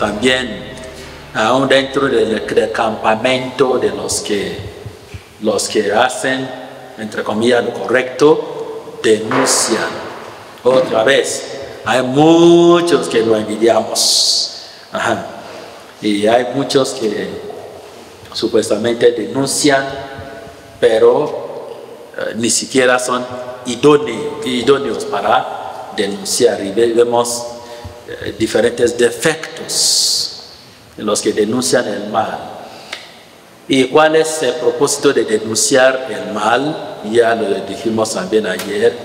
también aún dentro del, campamento de los que, los que hacen, entre comillas, lo correcto, denuncian. Otra vez, hay muchos que lo envidiamos. Y hay muchos que supuestamente denuncian, pero eh, ni siquiera son idóneos, idóneos para denunciar. Y ve- vemos eh, diferentes defectos en los que denuncian el mal. ¿Y cuál es el propósito de denunciar el mal? Ya lo dijimos también ayer,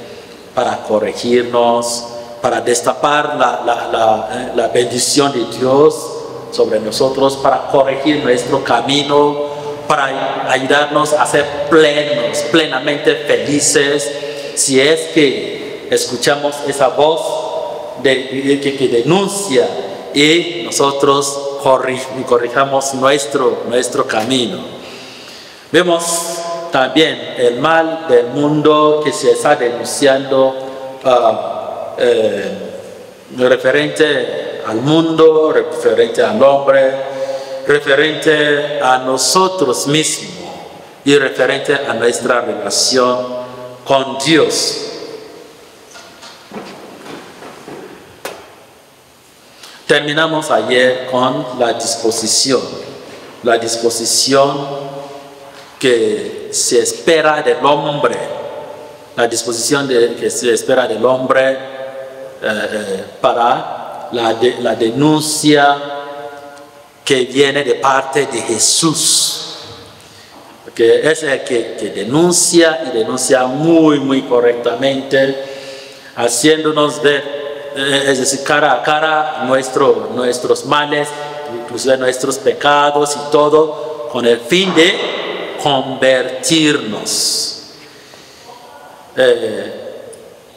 para corregirnos, para destapar la, la- la, eh, la bendición de Dios sobre nosotros, para corregir nuestro camino, para ayudarnos a ser plenos, plenamente felices, si es que escuchamos esa voz de- que, que denuncia y nosotros corri- corrijamos nuestro, nuestro camino. Vemos también el mal del mundo que se está denunciando ah, eh, referente al mundo, referente al hombre, referente a nosotros mismos y referente a nuestra relación con Dios. Terminamos ayer con la disposición, la disposición que se espera del hombre, la disposición de- que se espera del hombre eh, eh, para la, de- la denuncia que viene de parte de Jesús. Que es el que, denuncia y denuncia muy, muy correctamente, haciéndonos ver, es decir, cara a cara nuestro, nuestros males, inclusive nuestros pecados y todo, con el fin de convertirnos. Eh,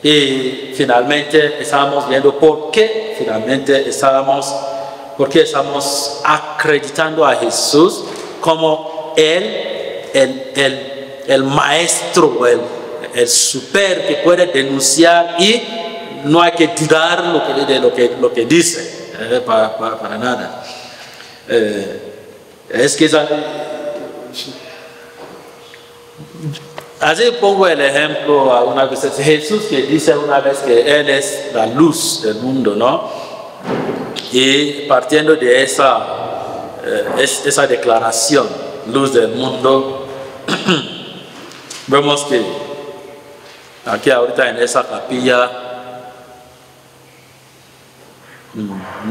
y finalmente estábamos viendo por qué finalmente estábamos, por qué estamos acreditando a Jesús como Él, el, el, el maestro, el, el super que puede denunciar y no hay que dudar lo que, de lo que, lo que dice, eh, para, para- nada. Eh, es que Así pongo el ejemplo algunas veces. Jesús que dice una vez que Él es la luz del mundo, ¿no? Y partiendo de esa, eh, es- esa declaración, luz del mundo, vemos que aquí ahorita en esa capilla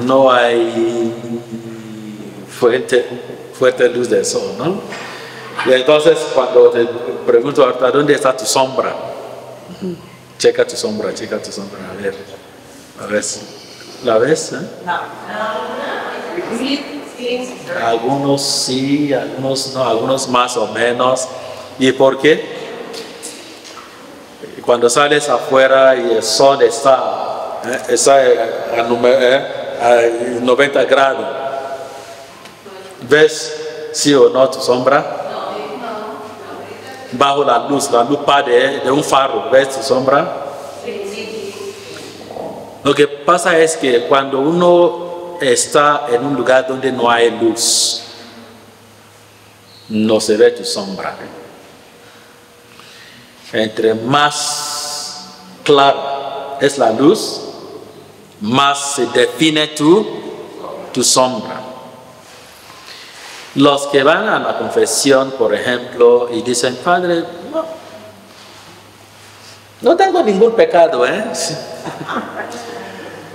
no hay fuerte, fuerte luz del sol, ¿no? Y entonces cuando te pregunto ahorita, ¿dónde está tu sombra? Checa tu sombra, checa tu sombra, a ver. A ver. ¿La ves? eh? Algunos sí, algunos no, algunos más o menos. ¿Y por qué? Cuando sales afuera y el sol está, eh, está eh, a, eh, a 90 grados, ¿ves sí o no tu sombra? Bajo la luz, la lupa de, de un faro, ¿ves tu sombra? Lo que pasa es que cuando uno está en un lugar donde no hay luz, no se ve tu sombra. Entre más clara es la luz, más se define tu, tu sombra. Los que van a la confesión, por ejemplo, y dicen, Padre, no, no tengo ningún pecado, ¿eh?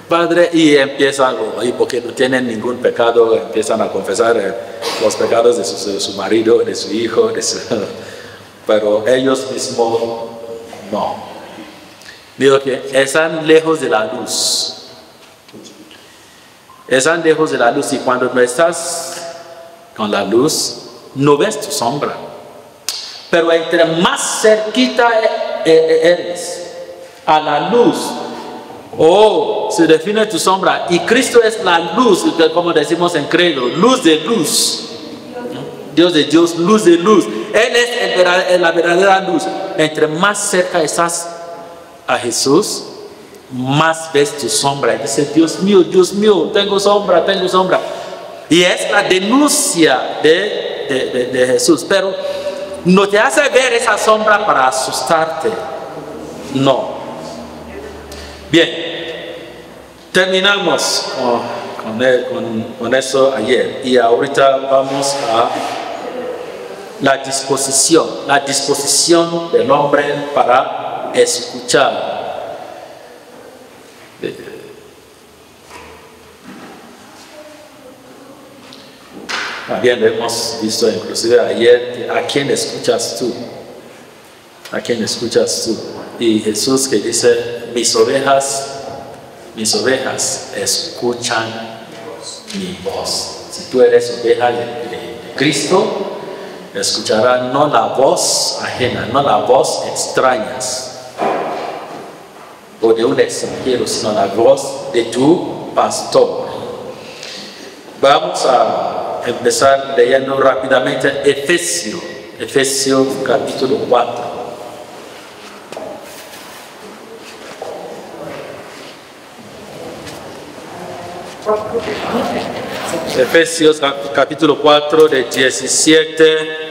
Padre, y empiezan, y porque no tienen ningún pecado, empiezan a confesar eh, los pecados de su, de su marido, de su hijo, de su- pero ellos mismos no. Digo que están lejos de la luz. Están lejos de la luz y cuando no estás con la luz, no ves tu sombra. Pero entre más cerquita e- e- eres a la luz, oh, se define tu sombra. Y Cristo es la luz, como decimos en credo, luz de luz. Dios de Dios, luz de luz. Él es el la verdadera luz. Entre más cerca estás a Jesús, más ves tu sombra y dices, Dios mío, Dios mío, tengo sombra, tengo sombra. Y es la denuncia de, de, de Jesús, pero no te hace ver esa sombra para asustarte, no. Bien, terminamos con, con, eso ayer y ahorita vamos a la disposición, la disposición del hombre para escuchar. También hemos visto inclusive ayer a quién escuchas tú, a quién escuchas tú. Y Jesús que dice, mis ovejas, mis ovejas escuchan mi voz. Si tú eres oveja de, Cristo, escucharán no la voz ajena, no la voz extrañas o de un extranjero, sino la voz de tu pastor. Vamos a empezar leyendo rápidamente Efesios, Efesios capítulo 4. Efesios capítulo 4 de 17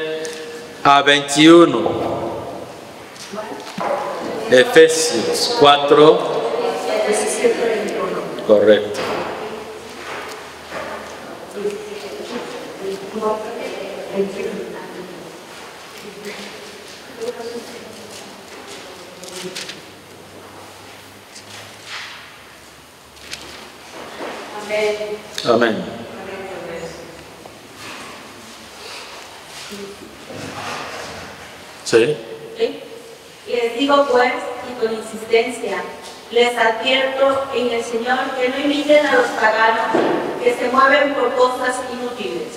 a 21. Efesios 4. Correcto. Amén. ¿Sí? Les digo pues, y con insistencia, les advierto en el Señor que no imiten a los paganos que se mueven por cosas inútiles.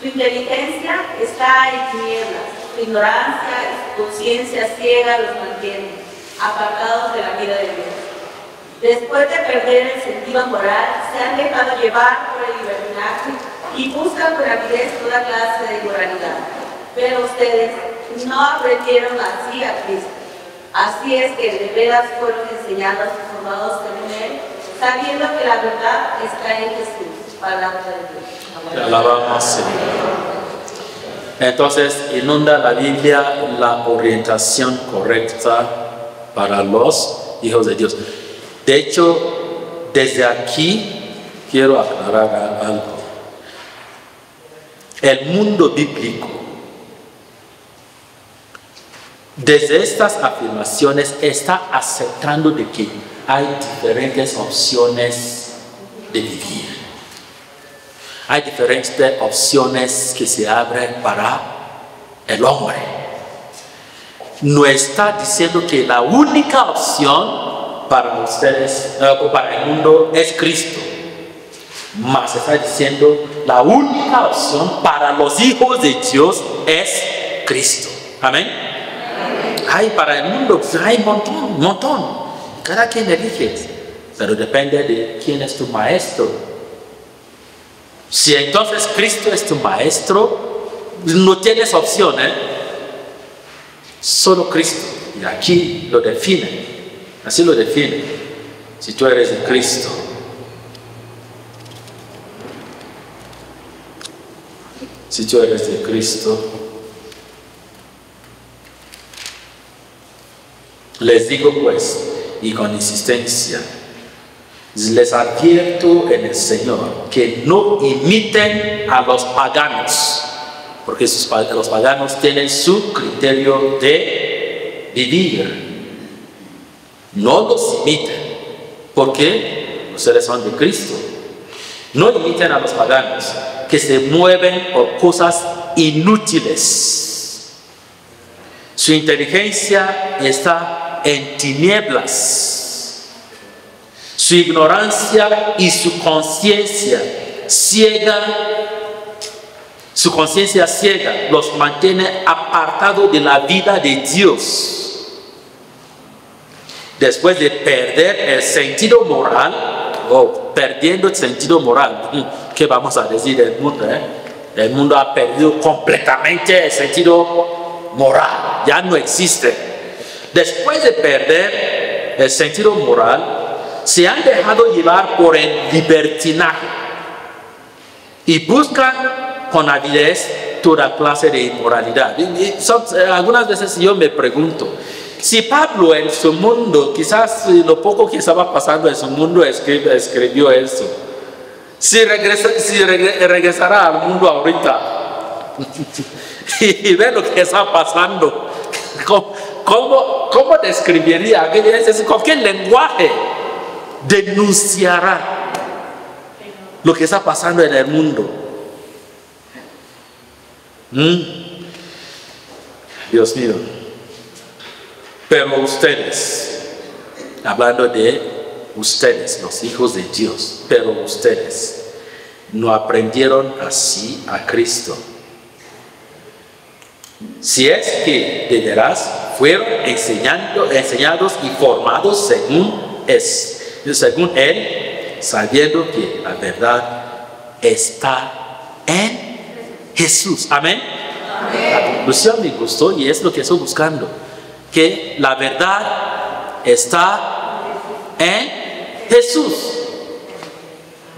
Su inteligencia está en tinieblas, su ignorancia y su conciencia ciega los mantiene apartados de la vida de Dios. Después de perder el sentido moral, se han dejado llevar por el libertinaje y buscan con rapidez toda clase de inmoralidad. Pero ustedes no aprendieron así a Cristo. Así es que de veras fueron enseñados y formados según Él, sabiendo que la verdad está en Jesús, palabra de Dios. alabamos, Señor. Entonces, inunda la Biblia la orientación correcta para los hijos de Dios. De hecho, desde aquí quiero aclarar algo. El mundo bíblico, desde estas afirmaciones, está aceptando de que hay diferentes opciones de vivir. Hay diferentes opciones que se abren para el hombre. No está diciendo que la única opción para ustedes eh, o para el mundo es Cristo. Más está diciendo, la única opción para los hijos de Dios es Cristo. Amén. Hay para el mundo, hay montón, montón. Cada quien elige, pero depende de quién es tu maestro. Si entonces Cristo es tu maestro, no tienes opción, ¿eh? Solo Cristo. Y aquí lo define. Así lo define. Si tú eres Cristo. Si tú eres de Cristo. Les digo pues, y con insistencia, les advierto en el Señor que no imiten a los paganos, porque los paganos tienen su criterio de vivir no los imiten, porque ustedes son de Cristo. No imiten a los paganos que se mueven por cosas inútiles. Su inteligencia está en tinieblas. Su ignorancia y su conciencia ciega, su conciencia ciega los mantiene apartados de la vida de Dios después de perder el sentido moral, o perdiendo el sentido moral, ¿qué vamos a decir del mundo? Eh? El mundo ha perdido completamente el sentido moral, ya no existe. Después de perder el sentido moral, se han dejado llevar por el libertinaje y buscan con avidez toda clase de inmoralidad. Y eh, algunas veces yo me pregunto, si Pablo en su mundo, quizás lo poco que estaba pasando en su mundo escribió eso, si, regresa, regresará al mundo ahorita y ve lo que está pasando, ¿cómo, cómo, cómo describiría decir, ¿Con qué lenguaje denunciará lo que está pasando en el mundo? ¿Mm? Dios mío. Pero ustedes, hablando de ustedes, los hijos de Dios, pero ustedes no aprendieron así a Cristo. Si es que de veras fueron enseñando, enseñados y formados según es, según Él, sabiendo que la verdad está en Jesús. Amén. La conclusión me gustó y es lo que estoy buscando. Que la verdad está en Jesús,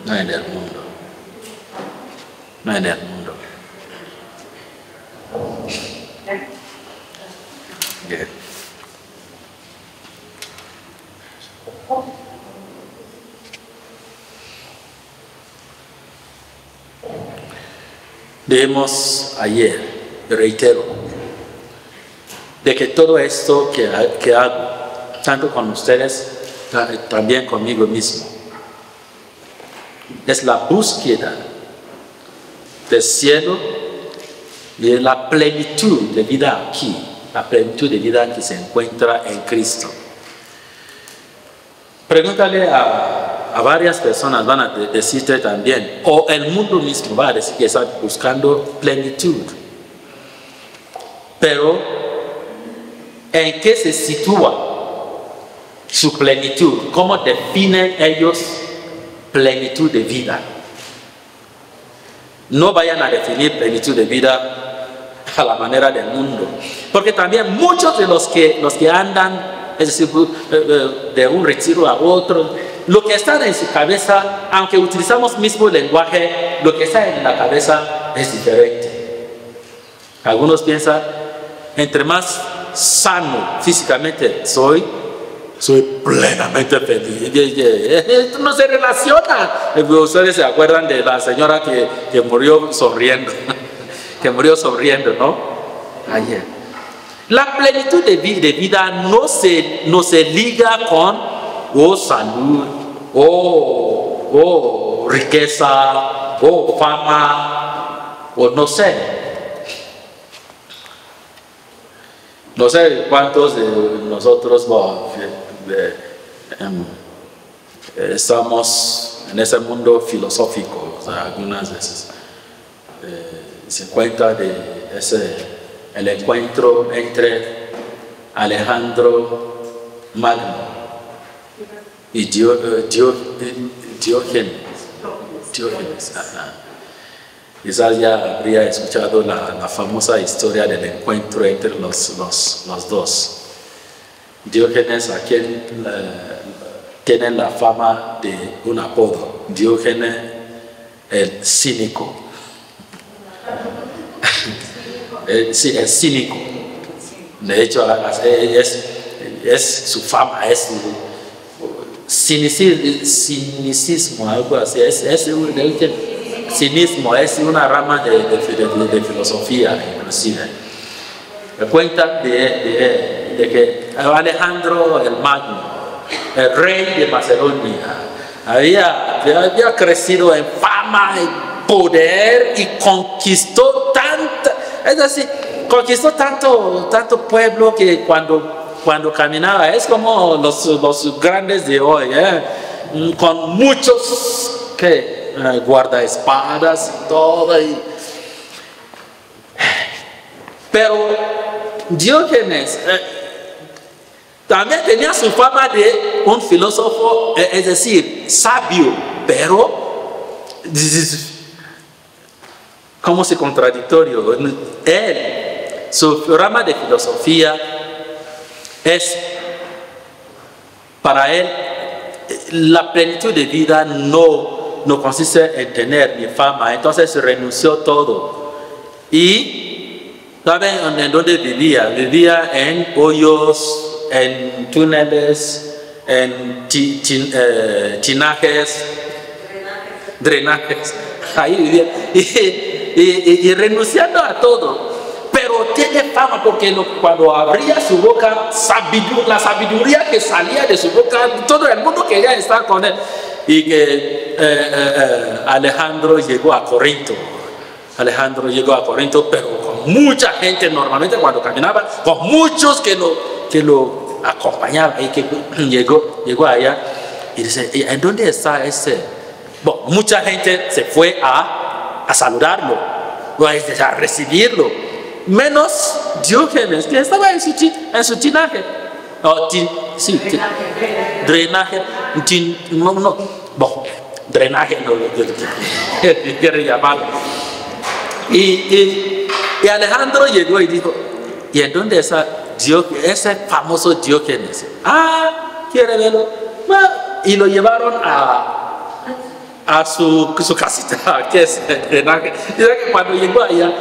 no en el mundo. No en el mundo. Bien. Vimos ayer, reitero, de que todo esto que, que hago, tanto con ustedes, ta- también conmigo mismo, es la búsqueda del cielo y de la plenitud de vida aquí, la plenitud de vida que se encuentra en Cristo. Pregúntale a, a varias personas, van a de- decirte también, o el mundo mismo va a decir que está buscando plenitud. Pero, ¿en qué se sitúa su plenitud? ¿Cómo definen ellos plenitud de vida? No vayan a definir plenitud de vida a la manera del mundo. Porque también muchos de los que, los que andan, es decir, eh, eh, de un retiro a otro, lo que está en su cabeza, aunque utilizamos mismo lenguaje, lo que está en la cabeza es diferente. Algunos piensan, entre más sano físicamente soy, soy plenamente feliz. Y- Esto no se relaciona. Eh, Ustedes se acuerdan de la señora que, que murió sonriendo, que murió sonriendo, ¿no? Ayer. La plenitud de, vi- de vida no se, no se liga con oh, salud, oh, oh, riqueza, oh, fama, o no sé. No sé cuántos de nosotros bueno, em, eh, estamos en ese mundo filosófico, o sea, algunas veces eh, se cuenta de ese, el encuentro entre Alejandro Magno y Dio- eh, Dio- eh, Diógenes. Diógenes, ajá. Quizás ya habría escuchado la, la famosa historia del encuentro entre los, los, los dos. Diógenes, a quien eh, tiene la fama de un apodo, Diógenes el cínico. Eh, sí, el cínico. De hecho, es, es su fama, es cinicismo, algo así. Es, es cinismo, es una rama de, de- de- de filosofía, inclusive. Me cuentan de, que Alejandro el Magno, el rey de Macedonia, había, había crecido en fama, en poder y conquistó tanta, es decir, conquistó tanto, tanto pueblo que cuando, cuando caminaba es como los, los grandes de hoy, ¿eh? Con muchos que guardaespadas y todo. y- Pero Diógenes eh, también tenía su fama de un filósofo, eh, es decir, sabio, pero como si contradictorio. Él, su rama de filosofía es para él la plenitud de vida no, no consiste en tener ni fama, entonces renunció todo. Y, ¿saben en dónde vivía? Vivía en hoyos, en túneles, en chi- eh, chinajes, drenajes. Ahí vivía. Y, renunciando a todo. Pero tiene fama porque cuando abría su boca, la sabiduría que salía de su boca, todo el mundo quería estar con él. Y que eh, eh, eh, Alejandro llegó a Corinto. Alejandro llegó a Corinto, pero con mucha gente normalmente cuando caminaba, con muchos que lo, que lo acompañaban y que llegó, llegó allá y dice, "¿Y ¿en dónde está ese? Bueno, mucha gente se fue a, a saludarlo, o a, a recibirlo, menos Diógenes, que estaba en su, en su tinaje. No, ti- sí, ti- drenaje, tin- no, no, bueno, drenaje, no, quiere llamarlo. Y, y, y Alejandro llegó y dijo, ¿y en dónde está Dio- ese famoso Diógenes? Ah, ¿quiere verlo? Va. Y lo llevaron a, a su, su casita, que es drenaje. Dice que cuando llegó allá,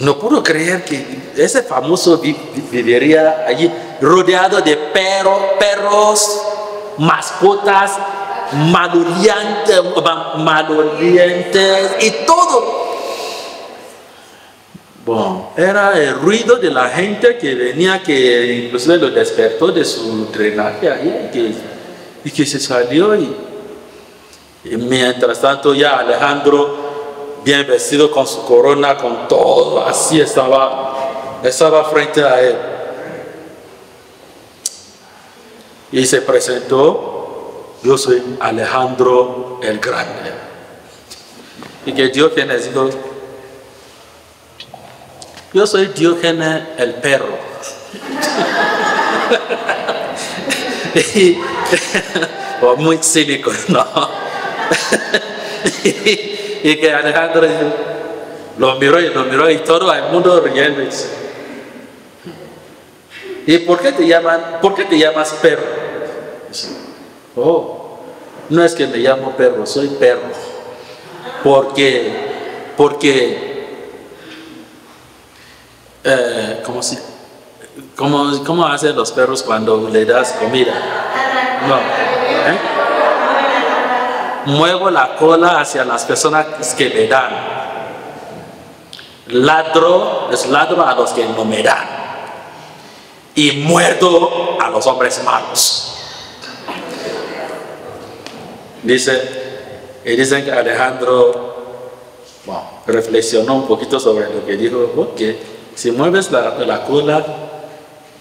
no pudo creer que ese famoso vi- vi- viviría allí rodeado de perro- perros, mascotas, malolientes, ma- malolientes y todo. Bueno, era el ruido de la gente que venía, que inclusive lo despertó de su drenaje allá y que, y que se salió y, y mientras tanto ya Alejandro bien vestido con su corona, con todo, así estaba, estaba frente a él. Y se presentó, yo soy Alejandro el Grande. Y que Diógenes dijo, yo soy Diógenes el perro. y, muy cínico, ¿no? y que Alejandro lo miró y lo miró y todo el mundo riendo. y dice, ¿Y por qué te llaman, por qué te llamas perro? Oh, no es que me llamo perro, soy perro. Porque, porque, eh, ¿cómo, si, cómo, ¿cómo hacen los perros cuando le das comida? No. ¿eh? Muevo la cola hacia las personas que me dan. Ladro, les ladro a los que no me dan. Y muerdo a los hombres malos. Dice, y dicen que Alejandro bueno, reflexionó un poquito sobre lo que dijo, porque si mueves la, la cola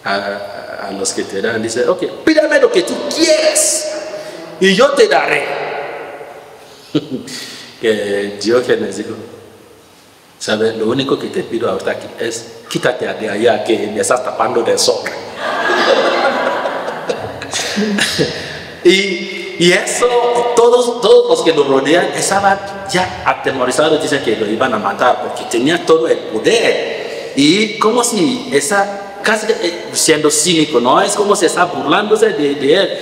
a, a los que te dan, dice, ok, pídame lo que tú quieres y yo te daré que Diógenes dijo, ¿sabes? Lo único que te pido ahorita aquí es quítate de allá que me estás tapando del sol. y, y eso, todos, todos los que lo rodean estaban ya atemorizados, dicen que lo iban a matar porque tenía todo el poder. Y como si esa, casi eh, siendo cínico, ¿no? Es como si está burlándose de, de él.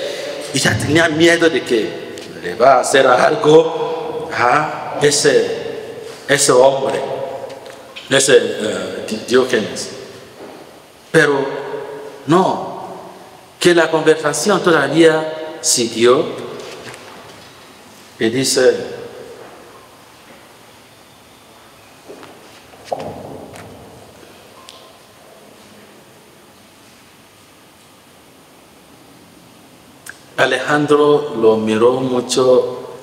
Y ya tenía miedo de que va a hacer algo a ese, ese hombre, ese Di- Diógenes. Pero no, que la conversación todavía siguió y dice, Alejandro lo miró mucho,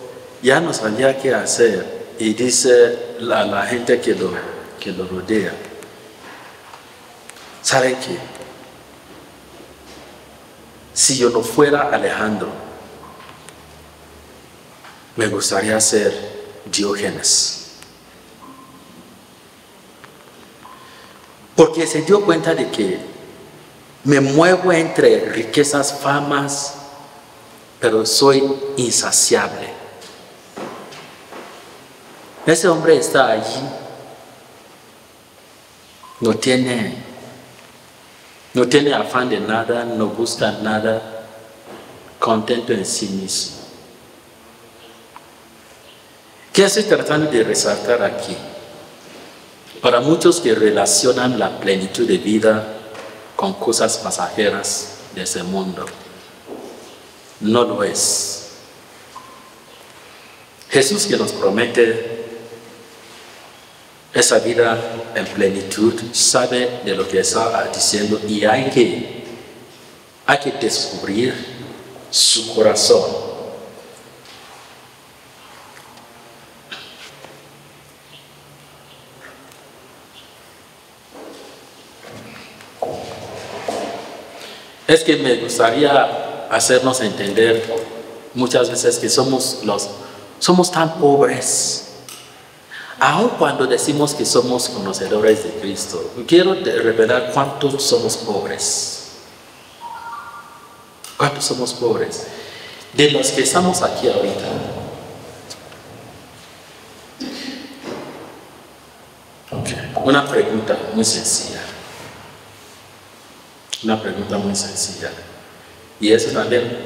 ya no sabía qué hacer y dice a la, gente que lo, que lo rodea, ¿sabe qué? Si yo no fuera Alejandro, me gustaría ser Diógenes. Porque se dio cuenta de que me muevo entre riquezas, famas, pero soy insaciable. Ese hombre está allí, no tiene, no tiene afán de nada, no busca nada, contento en sí mismo. ¿Qué estoy tratando de resaltar aquí? Para muchos que relacionan la plenitud de vida con cosas pasajeras de ese mundo, no lo es. Jesús que nos promete esa vida en plenitud sabe de lo que está diciendo y hay que, hay que descubrir su corazón Es que me gustaría hacernos entender muchas veces que somos los somos tan pobres. Aun cuando decimos que somos conocedores de Cristo, quiero revelar cuántos somos pobres. ¿Cuántos somos pobres? De los que estamos aquí ahorita. Una pregunta muy sencilla. Una pregunta muy sencilla. Y eso también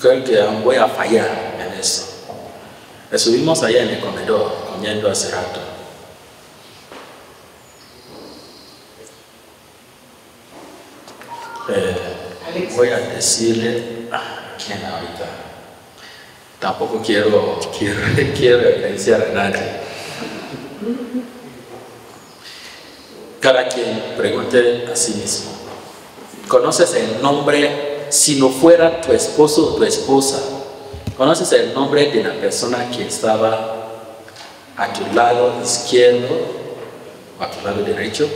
creo que voy a fallar en eso. Estuvimos allá en el comedor comiendo hace rato. Eh, voy a decirle a quién ahorita. Tampoco quiero, quiero, quiero referenciar a nadie. Cada quien pregunte a sí mismo conoces el nombre, si no fuera tu esposo o tu esposa, conoces el nombre de la persona que estaba a tu lado izquierdo o a tu lado derecho.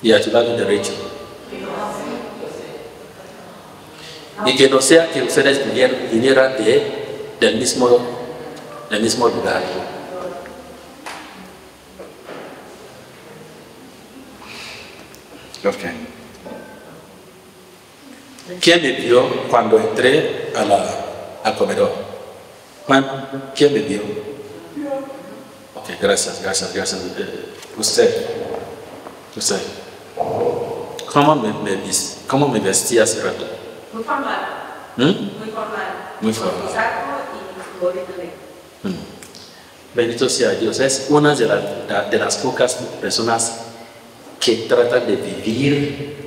Y a tu lado derecho. Y que no sea que ustedes vinieran de, del, mismo, del mismo lugar. ¿Quién me vio cuando entré a la, al comedor? Juan, ¿quién me vio? Ok, gracias, gracias, gracias. Eh, usted, usted. ¿Cómo me, me, ¿Cómo me vestía hace rato? Muy formal. ¿Mm? Muy formal. Muy formal. Saco y mm. Bendito sea Dios. Es una de, la, de las pocas personas que tratan de vivir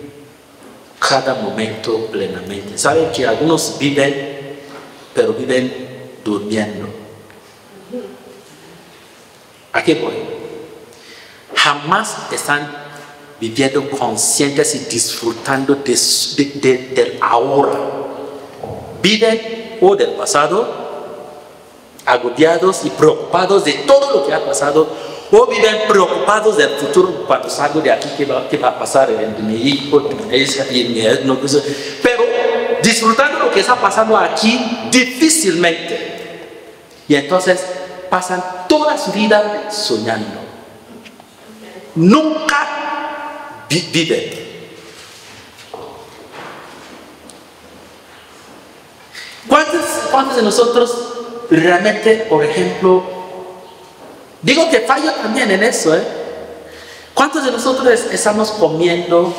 cada momento plenamente. Saben que algunos viven, pero viven durmiendo. ¿A qué voy? Jamás están viviendo conscientes y disfrutando de, del ahora. Viven o del pasado, agobiados y preocupados de todo lo que ha pasado o viven preocupados del futuro cuando salgo de aquí, ¿qué va, a pasar en mi hijo, en mi hija en no, Pero disfrutando lo que está pasando aquí difícilmente. Y entonces pasan toda su vida soñando. Nunca viven. ¿Cuántos, ¿Cuántos de nosotros realmente, por ejemplo, Digo que falla también en eso, ¿eh? ¿Cuántos de nosotros estamos comiendo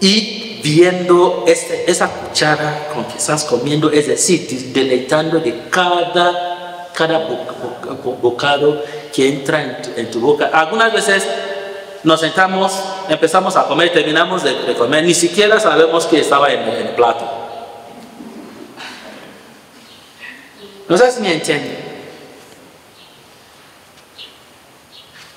y viendo este, esa cuchara con que estás comiendo, es decir, deleitando de cada, cada bocado que entra en tu, boca? Algunas veces nos sentamos, empezamos a comer, terminamos de, comer, ni siquiera sabemos que estaba en, el plato. No sé si me.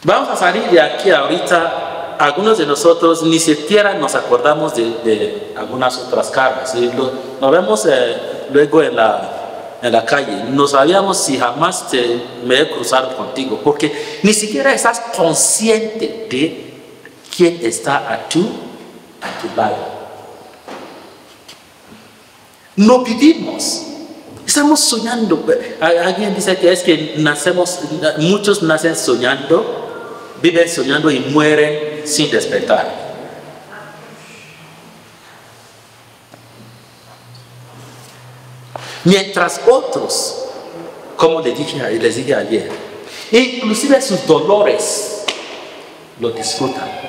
Vamos a salir de aquí ahorita. Algunos de nosotros ni siquiera nos acordamos de, algunas otras caras. nos vemos eh, luego en la, en la calle. No sabíamos si jamás te, me he cruzado contigo, porque ni siquiera estás consciente de quién está a tu, a tu lado. No vivimos. Estamos soñando. Alguien dice que es que nacemos, muchos nacen soñando viven soñando y mueren sin despertar. Mientras otros, como les dije, les dije ayer, inclusive sus dolores lo disfrutan.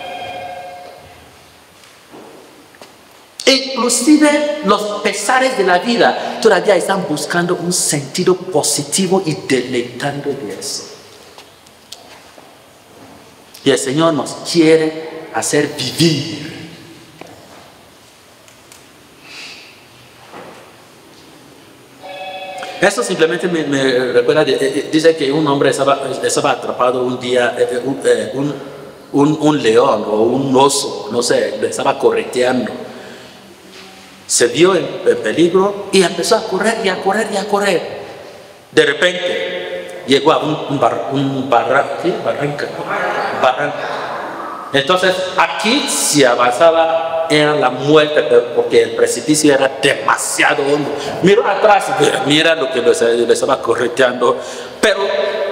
inclusive los pesares de la vida todavía están buscando un sentido positivo y deleitando de eso. Y el Señor nos quiere hacer vivir. Eso simplemente me, recuerda, de- eh, eh, dice que un hombre estaba, estaba atrapado un día, eh, un, un- león o un oso, no sé, estaba correteando. Se vio en peligro y empezó a correr y a correr y a correr. De repente llegó a un, bar- un barra- barranca, barranca. Entonces aquí si avanzaba era la muerte porque el precipicio era demasiado hondo. Miró atrás, mira, lo que le, estaba correteando. Pero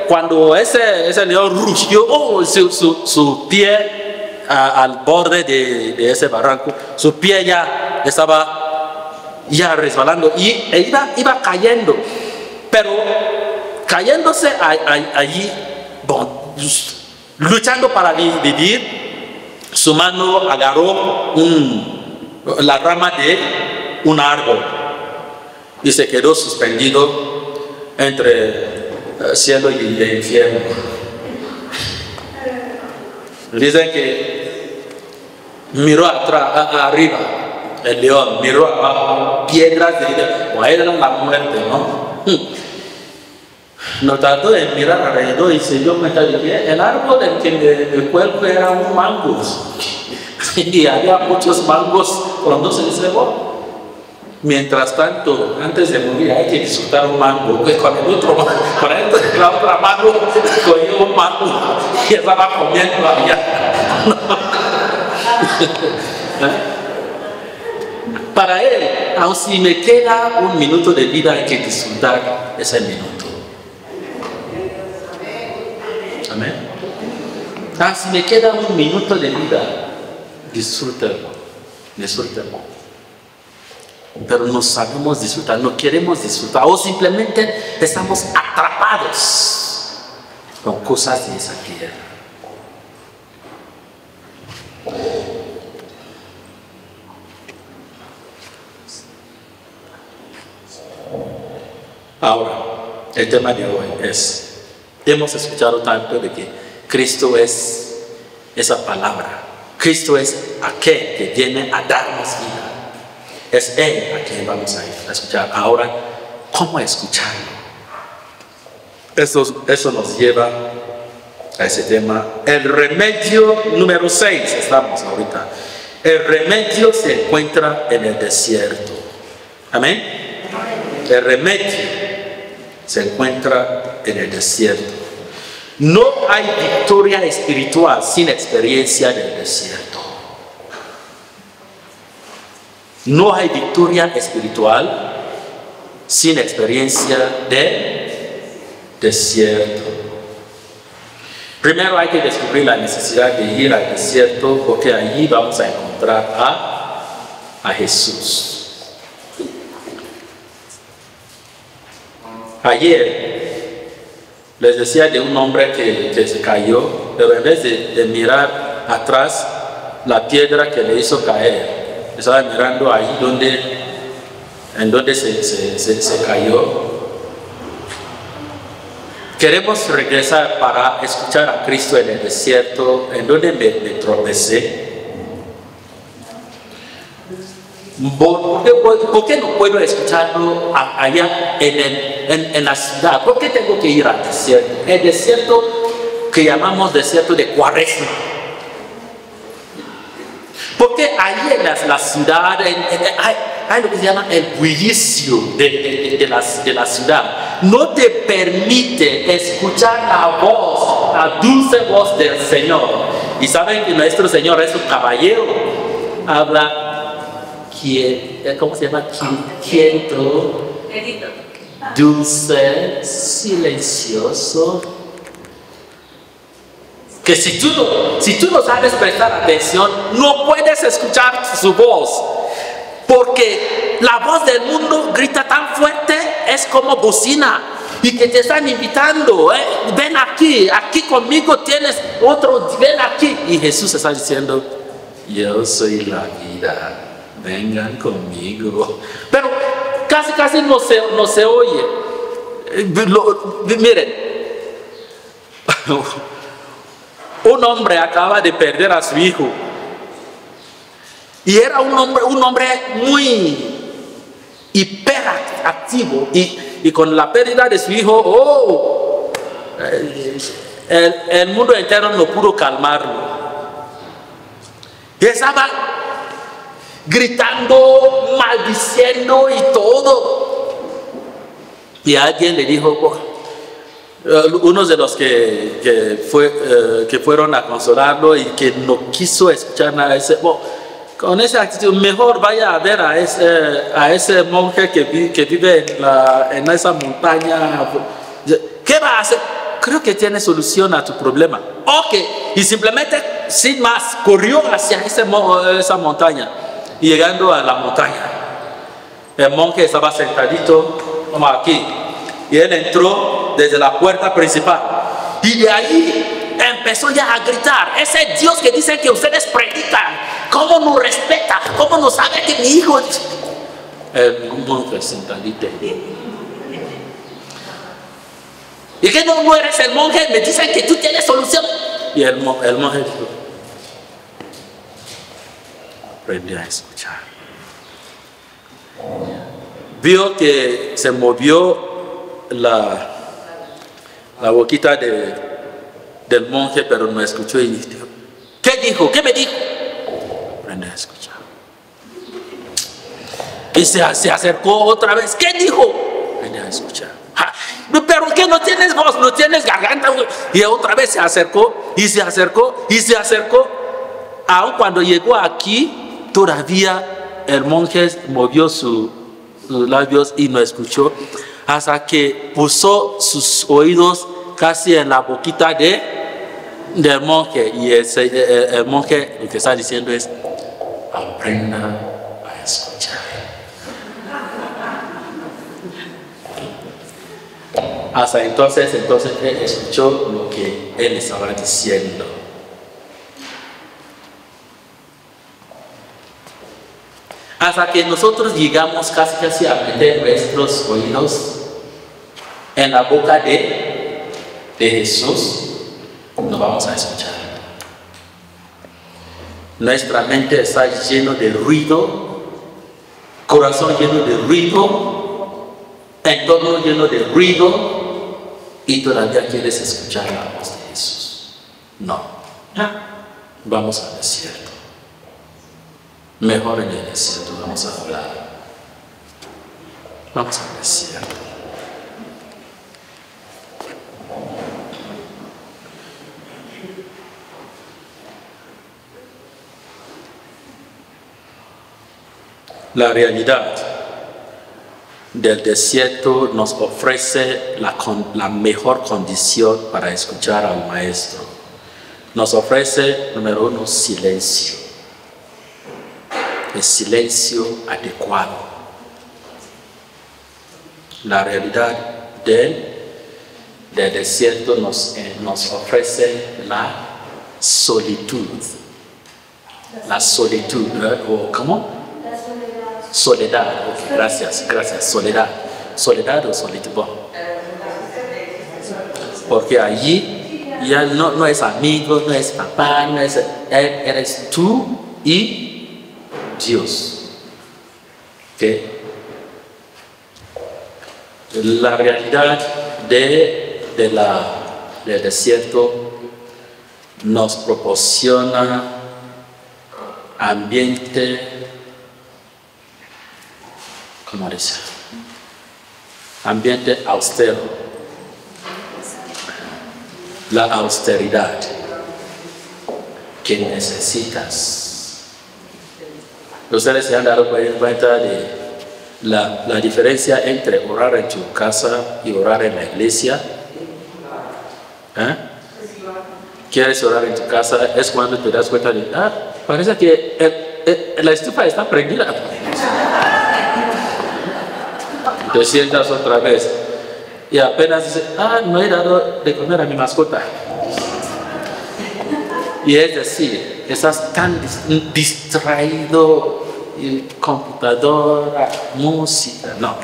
cuando ese, ese león rugió, oh, su, su- su pie al borde de, de ese barranco, su pie ya estaba ya resbalando y e iba, iba cayendo. Pero cayéndose allí, bon, luchando para vi- vivir, su mano agarró la rama de un árbol y se quedó suspendido entre eh, cielo y infierno. Dicen que miró arriba, el león, miró abajo, piedras de bueno, era la muerte, ¿no? No tardó en mirar alrededor y se dio cuenta de que el árbol del que el cuerpo era un mango. Y había muchos mangos cuando se cebó. Mientras tanto, antes de morir hay que disfrutar un mango. Pues con el otro, con el- la otra mano cogió un mango y estaba comiendo allá. Para él, aun si me queda un minuto de vida, hay que disfrutar ese minuto. Amén. Ah, si me queda un minuto de vida, disfrútalo, disfrútalo. Pero no sabemos disfrutar, no queremos disfrutar, o simplemente estamos atrapados con cosas de esa tierra. Ahora, el tema de hoy es, hemos escuchado tanto de que Cristo es esa palabra, Cristo es aquel que viene a darnos vida, es Él a quien vamos a ir a escuchar. Ahora, ¿cómo escucharlo? Eso, eso nos lleva a ese tema. El remedio número 6, estamos ahorita. El remedio se encuentra en el desierto. Amén. El remedio se encuentra en el desierto. No hay victoria espiritual sin experiencia del desierto. No hay victoria espiritual sin experiencia del desierto. Primero hay que descubrir la necesidad de ir al desierto porque allí vamos a encontrar a, a Jesús. Ayer les decía de un hombre que, que se cayó, pero en vez de, mirar atrás la piedra que le hizo caer, estaba mirando ahí donde, en donde se, se- se- cayó. Queremos regresar para escuchar a Cristo en el desierto, en donde me tropecé. ¿Por qué, no puedo escucharlo allá en, en- en la ciudad? ¿Por qué tengo que ir al desierto? El desierto que llamamos desierto de cuaresma. Porque allí en la, ciudad hay, hay lo que se llama el bullicio de, de- de- la, de la ciudad. No te permite escuchar la voz, la dulce voz del Señor. Y saben que nuestro Señor es un caballero. Habla, ¿cómo se llama? Qui- Quieto, Edito. dulce, silencioso. Que si tú, no, si tú no sabes prestar atención, no puedes escuchar su voz. Porque la voz del mundo grita tan fuerte, es como bocina. Y que te están invitando, ¿eh? ven aquí, aquí conmigo tienes otro, ven aquí. Y Jesús está diciendo, yo soy la vida, vengan conmigo. Pero casi, casi no se, no se oye. Eh, lo- miren, un hombre acaba de perder a su hijo. Y era un hombre, un hombre muy hiperactivo. Y, y con la pérdida de su hijo, oh, el, el mundo entero no pudo calmarlo. Y gritando, maldiciendo y todo. Y alguien le dijo, "Oh", eh, unos de los que, que, fue, eh, que fueron a consolarlo y que no quiso escuchar nada, "Bueno, con esa actitud, mejor vaya a ver a ese, a ese monje que, que vive en, esa montaña. ¿Qué va a hacer? Creo que tiene solución a tu problema. Ok, y simplemente, sin más, corrió hacia ese esa montaña. Y llegando a la montaña, el monje estaba sentadito, como aquí, y él entró desde la puerta principal. Y de ahí empezó ya a gritar, ese Dios que dicen que ustedes predican, ¿cómo no respeta? ¿Cómo no sabe que mi hijo... El monje sentadito. ¿Y que no, no eres el monje? Me dicen que tú tienes solución. Y el, el monje dijo, aprende a escuchar. Vio que se movió la, la boquita de, del monje, pero no escuchó y dijo, ¿qué dijo? ¿Qué me dijo? Aprende a escuchar. Y se, se acercó otra vez. ¿Qué dijo? Aprende a escuchar. Pero que no tienes voz, no tienes garganta. Y otra vez se acercó y se acercó y se acercó. Aun cuando llegó aquí, todavía el monje movió su- sus labios y no escuchó. Hasta que puso sus oídos casi en la boquita de, del monje. Y el, el monje lo que está diciendo es, aprenda a escuchar. Hasta entonces, entonces él escuchó lo que él estaba diciendo. Hasta que nosotros llegamos casi casi a meter nuestros oídos en la boca de, de Jesús, no vamos a escuchar. Nuestra mente está lleno de ruido, corazón lleno de ruido, entorno lleno de ruido y todavía quieres escuchar la voz de Jesús. No. Vamos al desierto. Mejor en el desierto vamos a hablar. Vamos al desierto. La realidad del desierto nos ofrece la, con- la mejor condición para escuchar al maestro. Nos ofrece, número uno, silencio. El silencio adecuado. La realidad del, del desierto nos, eh, nos ofrece la solitud. La solitud, ¿eh? ¿o cómo? Soledad, ok, gracias, gracias, soledad. Soledad o solitud. Porque allí ya no, no es amigo, no es papá, no es, eh, eres tú y Dios. ¿Ok? La realidad de, de la, del desierto nos proporciona ambiente ¿cómo dice? Ambiente austero. La austeridad que necesitas. Ustedes se han dado cuenta de la, diferencia entre orar en tu casa y orar en la iglesia. ¿Eh? ¿Quieres orar en tu casa? Es cuando te das cuenta de, ah, parece que el- el- la estufa está prendida. Te sientas otra vez y apenas dices, ah, no he dado de comer a mi mascota. Y es decir, estás tan dis- distraído computadora, música, no.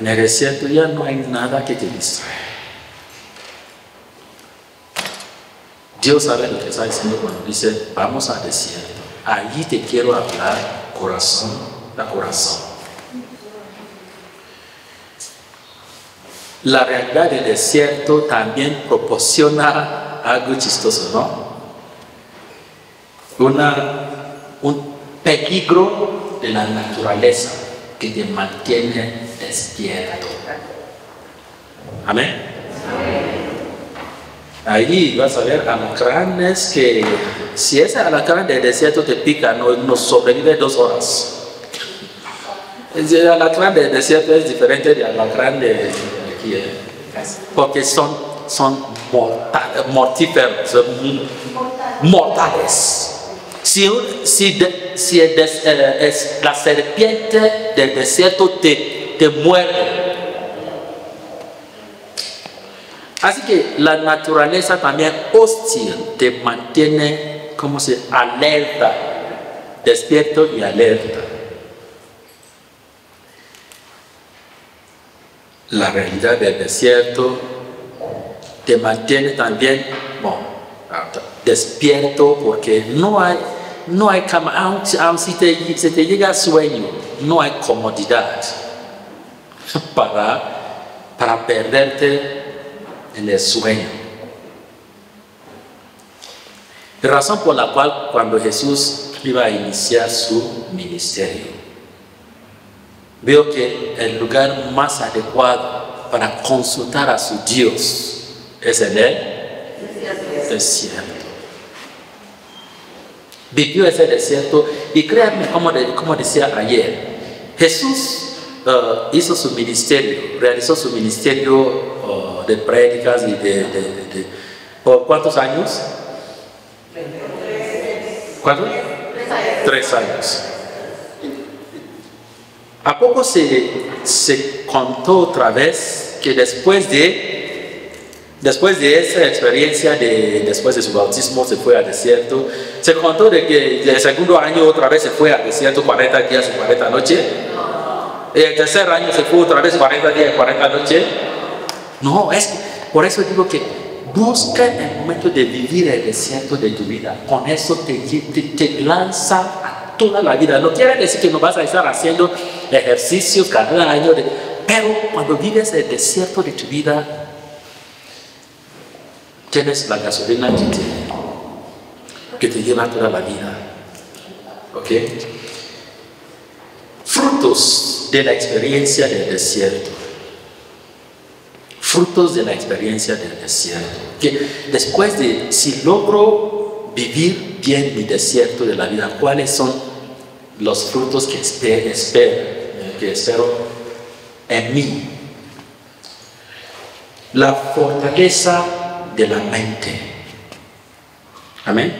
En el desierto ya no hay nada que te distrae. Dios sabe lo que está diciendo cuando dice, vamos al desierto. Allí te quiero hablar corazón a corazón. La realidad del desierto también proporciona algo chistoso, ¿no? Una, un peligro de la naturaleza que te mantiene despierto. Amén. Ahí vas a ver alacranes que si ese alacrán del desierto te pica, no, no sobrevive dos horas. El alacrán del desierto es diferente del alacrán de aquí, ¿eh? porque son, son mortal- mortíferos, mortales. Si, eh, es la serpiente del desierto te, te muerde, Así que la naturaleza también hostil te mantiene, como se alerta, despierto y alerta. La realidad del desierto te mantiene también bueno, despierto porque no hay, no hay cama, aun, si te, si te llega sueño, no hay comodidad para, para perderte en el sueño. La razón por la cual cuando Jesús iba a iniciar su ministerio, veo que el lugar más adecuado para consultar a su Dios es en el desierto. Vivió ese desierto y créanme, como, como decía ayer, Jesús eh, hizo su ministerio, realizó su ministerio eh, de prédicas y de, de- de- de- ¿Por cuántos años? ¿Cuántos? Tres años. ¿A poco se, se contó otra vez que después de, después de esa experiencia, de, después de su bautismo, se fue al desierto? ¿Se contó de que el segundo año otra vez se fue al desierto 40 días y 40 noches? ¿Y el tercer año se fue otra vez 40 días y 40 noches? No, es por eso digo que busca el momento de vivir el desierto de tu vida. Con eso te, te, te lanza a toda la vida. No quiere decir que no vas a estar haciendo ejercicios cada año, pero cuando vives el desierto de tu vida, tienes la gasolina que te, lleva toda la vida. ¿Ok? Frutos de la experiencia del desierto frutos de la experiencia del desierto. Que después de, si logro vivir bien mi desierto de la vida, ¿cuáles son los frutos que espe- espero, que espero en mí? La fortaleza de la mente. Amén.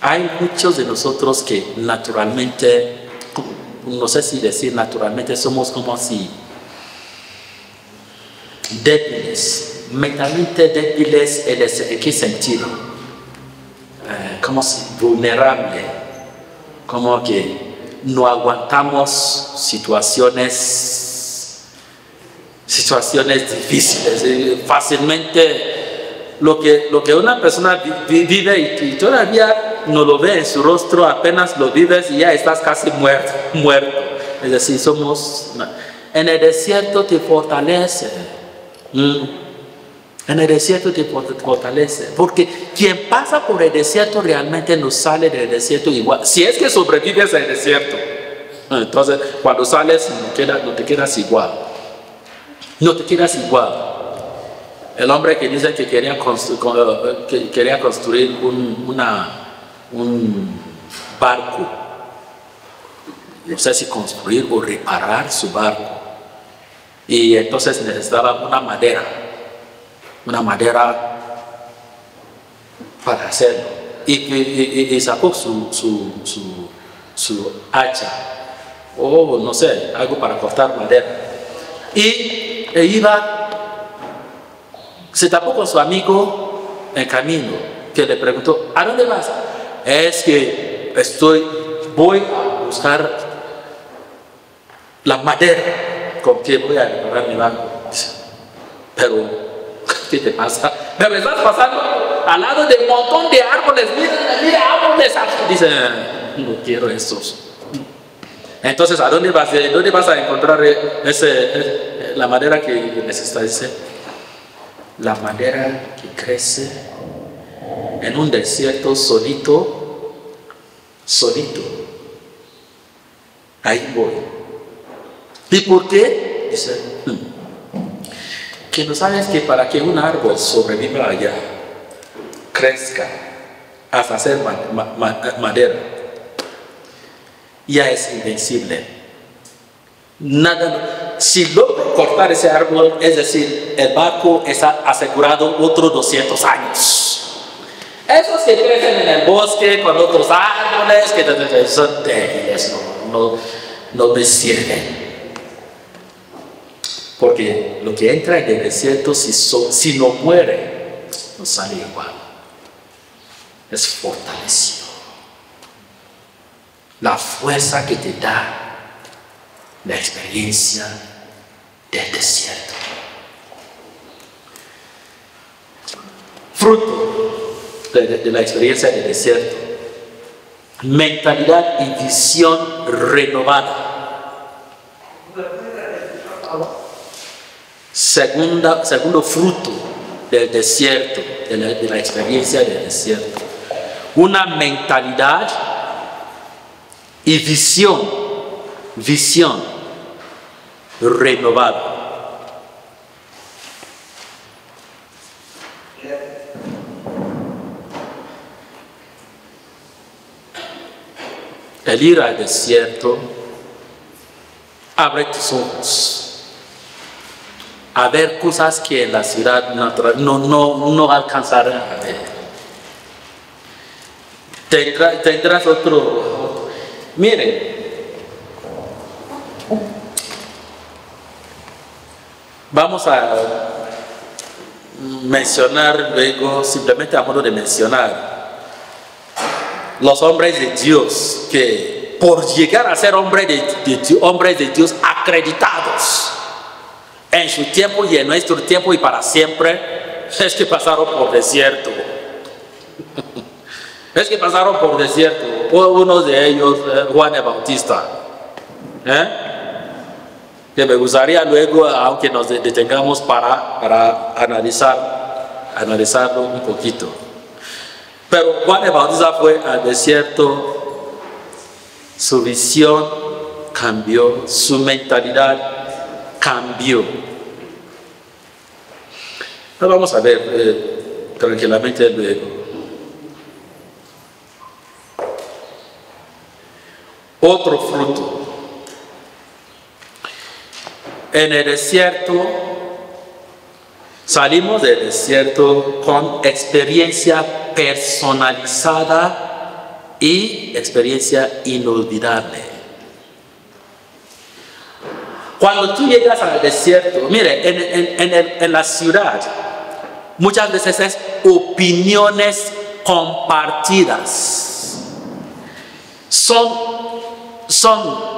Hay muchos de nosotros que naturalmente, no sé si decir naturalmente, somos como si débiles, mentalmente débiles en, qué sentido? Eh, como si vulnerable, como que no aguantamos situaciones, situaciones difíciles, eh, fácilmente lo que, lo que una persona vi- vi- vive y, todavía no lo ve en su rostro, apenas lo vives y ya estás casi muerto, muerto. Es decir, somos... En el desierto te fortalece. Mm. En el desierto te fort- fortalece. Porque quien pasa por el desierto realmente no sale del desierto igual. Si es que sobrevives al desierto. Entonces, cuando sales, no te quedas igual. No te quedas igual. El hombre que dice que quería, eh, que construir un, una, un barco, no sé si construir o reparar su barco. Y entonces necesitaba una madera, una madera para hacerlo. Y- y sacó su, su, su, su hacha, o no sé, algo para cortar madera. Y e iba, se tapó con su amigo en camino, que le preguntó, ¿a dónde vas? Es que estoy, voy a buscar la madera con que voy a reparar mi banco. Pero, ¿qué te pasa? Me estás pasando al lado de un montón de árboles, mira, mira árboles. Dice, no quiero estos. Entonces, ¿a dónde vas, dónde vas a encontrar ese, la madera que necesitas? La madera que crece en un desierto solito, solito. Ahí voy. ¿Y por qué? Dice, hmm, que no sabes que para que un árbol sobreviva allá, crezca hasta hacer madera, ya es invencible. Nada, si logro cortar ese árbol, es decir, el barco está asegurado otros 200 años. Esos que crecen en el bosque con otros árboles, que son débiles, no, no, me sirven. Porque lo que entra en el desierto, si, si no muere, no sale igual. Es fortalecido. La fuerza que te da la experiencia del desierto. Fruto de, la experiencia del desierto. Mentalidad y visión renovada. Segunda, segundo fruto del desierto, de la, de la experiencia del desierto. Una mentalidad y visión, visión renovado. El ir al desierto abre tus ojos a ver cosas que en la ciudad natural no, no, no alcanzarán a ver. Tendrás otro. Miren, Vamos a mencionar luego, simplemente a modo de mencionar, los hombres de Dios que por llegar a ser hombres de, hombres de Dios acreditados en su tiempo y en nuestro tiempo y para siempre, es que pasaron por desierto. Es que pasaron por desierto. Uno de ellos, eh, Juan el Bautista. ¿Eh? que me gustaría luego, aunque nos detengamos para, para analizar, analizarlo un poquito. Pero Juan el Bautista fue al desierto, su visión cambió, su mentalidad cambió. vamos a ver eh, tranquilamente luego. Otro fruto en el desierto, salimos del desierto con experiencia personalizada y experiencia inolvidable. Cuando tú llegas al desierto, mire, en, en la ciudad, muchas veces es opiniones compartidas. Son, son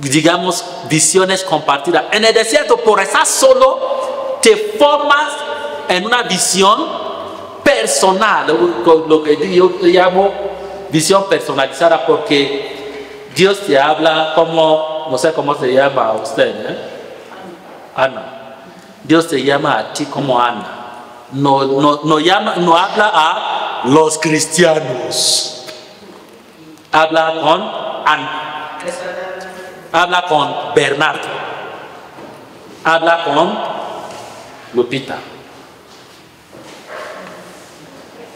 digamos, visiones compartidas. En el desierto, por estar solo, te formas en una visión personal, lo que yo llamo visión personalizada, porque Dios te habla como, no sé cómo se llama a usted, ¿eh? Ana. Dios te llama a ti como Ana. No, no, no, llama, no habla a los cristianos. Habla con Habla con Bernardo, habla con Lupita.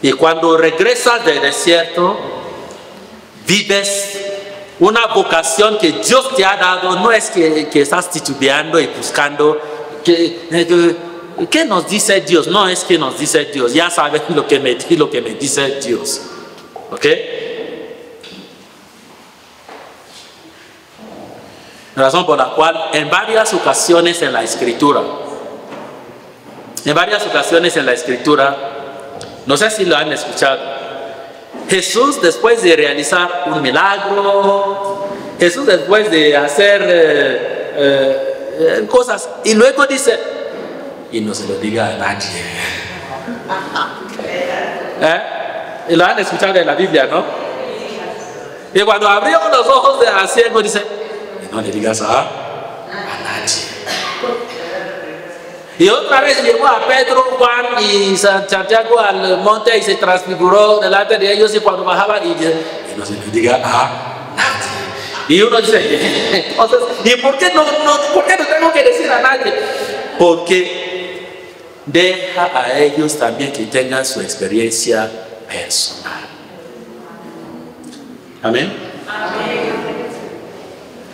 Y cuando regresas del desierto, vives una vocación que Dios te ha dado, no es que, estás titubeando y buscando, que, ¿qué nos dice Dios? No es que nos dice Dios, ya sabes lo que me, lo que me dice Dios. ¿Ok? Razón por la cual en varias ocasiones en la escritura, en varias ocasiones en la escritura, no sé si lo han escuchado, Jesús después de realizar un milagro, Jesús después de hacer eh, eh, eh, cosas, y luego dice, y no se lo diga a nadie. ¿Eh? Y lo han escuchado en la Biblia, ¿no? Y cuando abrió los ojos de la ciego, dice, y no le digas a, nadie. Y otra vez llevó a Pedro, Juan y Santiago al monte y se transfiguró delante de ellos y cuando bajaban y no se le diga a nadie. Y uno dice, ¿y por qué no, no, por qué no tengo que decir a nadie? Porque deja a ellos también que tengan su experiencia personal. Amén.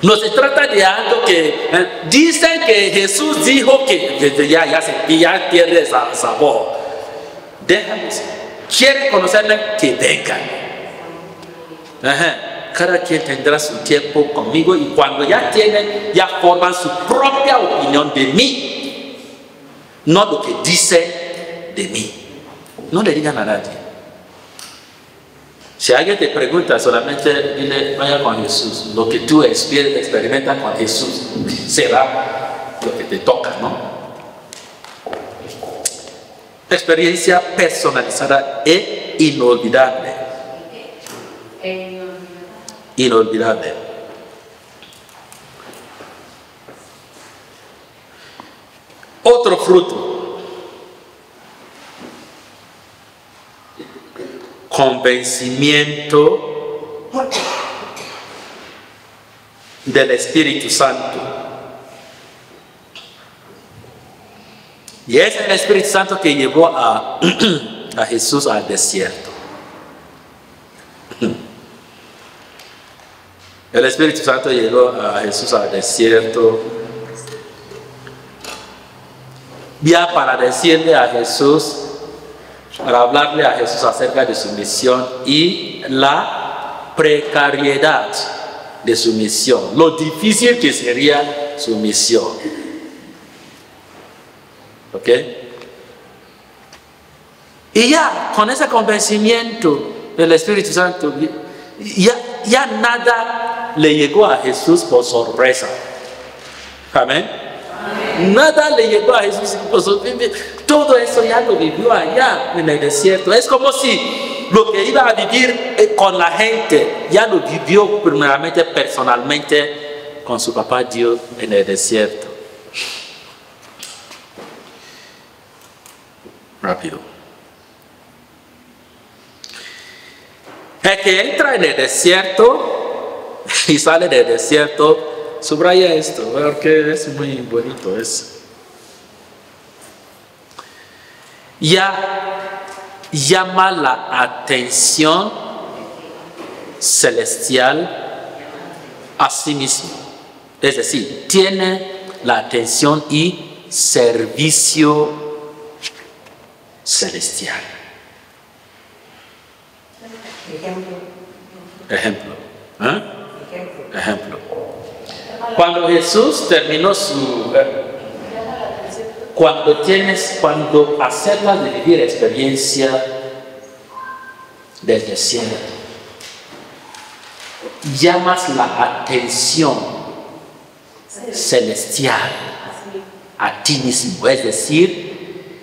No se trata de algo que eh, dicen que Jesús dijo que, ya, ya, se, ya pierde sa- sabor. Quieren conocerme, que vengan. Ajá. Cada quien tendrá su tiempo conmigo y cuando ya tienen, ya forman su propia opinión de mí. No lo que dicen de mí. No le digan a nadie. Si alguien te pregunta, solamente dile, vaya con Jesús. Lo que tú exper- experimentas con Jesús será lo que te toca, ¿no? Experiencia personalizada e inolvidable. Inolvidable. Otro fruto. Convencimiento del Espíritu Santo. Y es el Espíritu Santo que llevó a, a Jesús al desierto. El Espíritu Santo llevó a Jesús al desierto ya para decirle a Jesús, para hablarle a Jesús acerca de su misión y la precariedad de su misión, lo difícil que sería su misión. ¿Ok? Y ya, con ese convencimiento del Espíritu Santo, ya, ya nada le llegó a Jesús por sorpresa. Amén. Nada le llegó a Jesús por sorpresa. Todo eso ya lo vivió allá en el desierto. Es como si lo que iba a vivir eh, con la gente ya lo vivió primeramente personalmente con su papá Dios en el desierto. Rápido. El que entra en el desierto y sale del desierto, subraya esto, porque es muy bonito. Es, ya llama la atención celestial a sí mismo. Es decir, tiene la atención y servicio celestial. Ejemplo. ¿eh? Ejemplo. Cuando Jesús terminó su... cuando tienes, cuando aceptas de vivir experiencia del desierto, llamas la atención celestial a ti mismo. Es decir,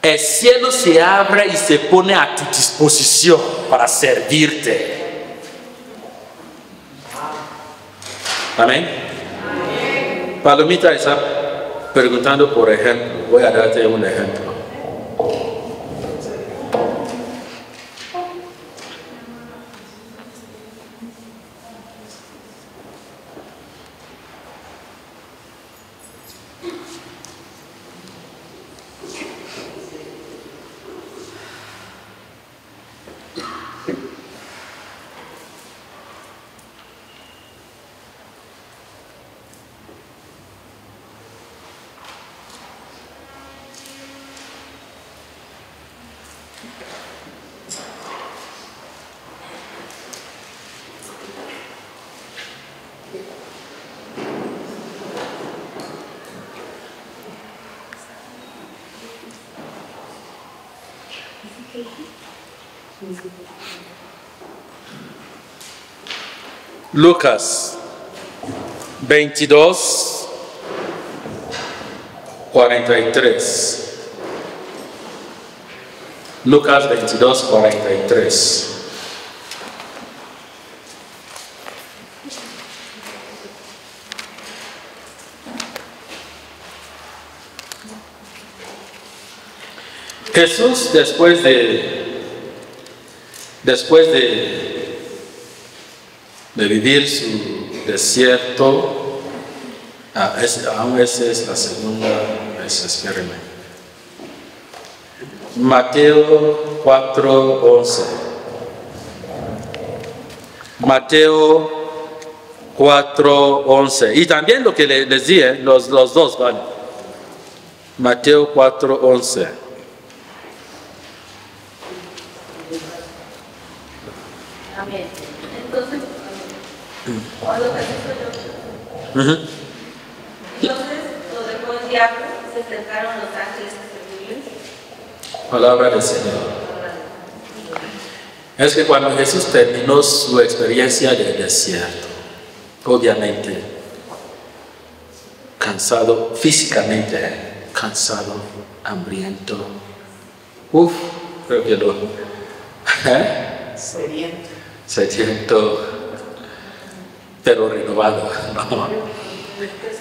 el cielo se abre y se pone a tu disposición para servirte. Amén. Palomita está preguntando por ejemplo. Voy a darte un ejemplo. Lucas 22, 43. Lucas 22, 43. Jesús después de después de, de vivir su desierto, es, aún esa es la segunda espérenme. Mateo 4, 11. Mateo 4, 11. Y también lo que le- les dije, los, los dos, ¿vale? Mateo 4, 11. Amén. Entonces, cuando Jesús entonces lo dejó el diablo, se acercaron los ángeles a. Palabra del Señor. Es que cuando Jesús terminó su experiencia del desierto, obviamente, cansado físicamente, cansado, hambriento, uff, creo que lo, ¿eh? sediento, pero renovado, ¿no?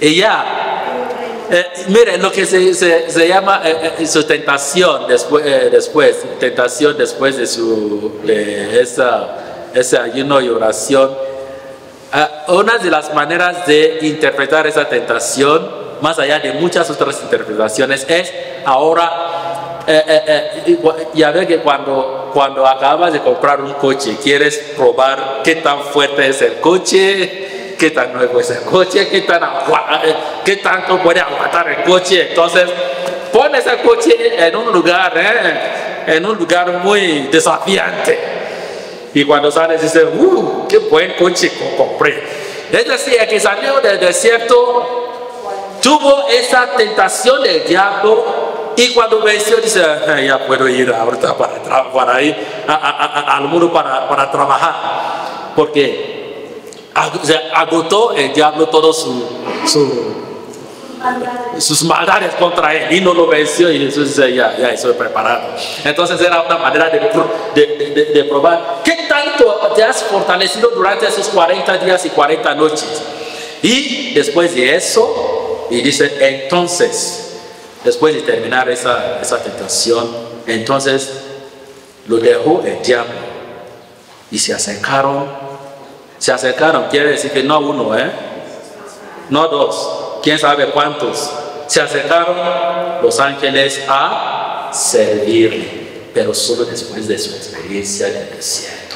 Y ya, eh, mire, lo que se, se- se llama eh, eh, su tentación después, eh, después, tentación después de su, de esa, ese ayuno y oración. Ah, una de las maneras de interpretar esa tentación, más allá de muchas otras interpretaciones, es ahora, ya ve que cuando, cuando acabas de comprar un coche, quieres probar qué tan fuerte es el coche, qué tan nuevo es el coche, qué, tan eh, qué tanto puede aguantar el coche. Entonces, pones el coche en un lugar, eh, en un lugar muy desafiante. Y cuando sales dices, ¡uh! ¡Qué buen coche co- compré! Es decir, el que salió del desierto tuvo esa tentación del diablo y cuando venció dice, "Eh, ya puedo ir ahorita para, para ir al mundo para, para trabajar. Porque agotó el diablo todo su, su, sus maldades contra él y no lo venció y Jesús dice, ya, ya estoy preparado. Entonces era una manera de probar qué tanto te has fortalecido durante esos 40 días y 40 noches. Y después de eso, y dice, entonces, después de terminar esa, tentación, entonces lo dejó el diablo y se acercaron. Se acercaron, quiere decir que no uno, ¿eh? no dos, quién sabe cuántos, se acercaron los ángeles a servirle, pero solo después de su experiencia en el desierto.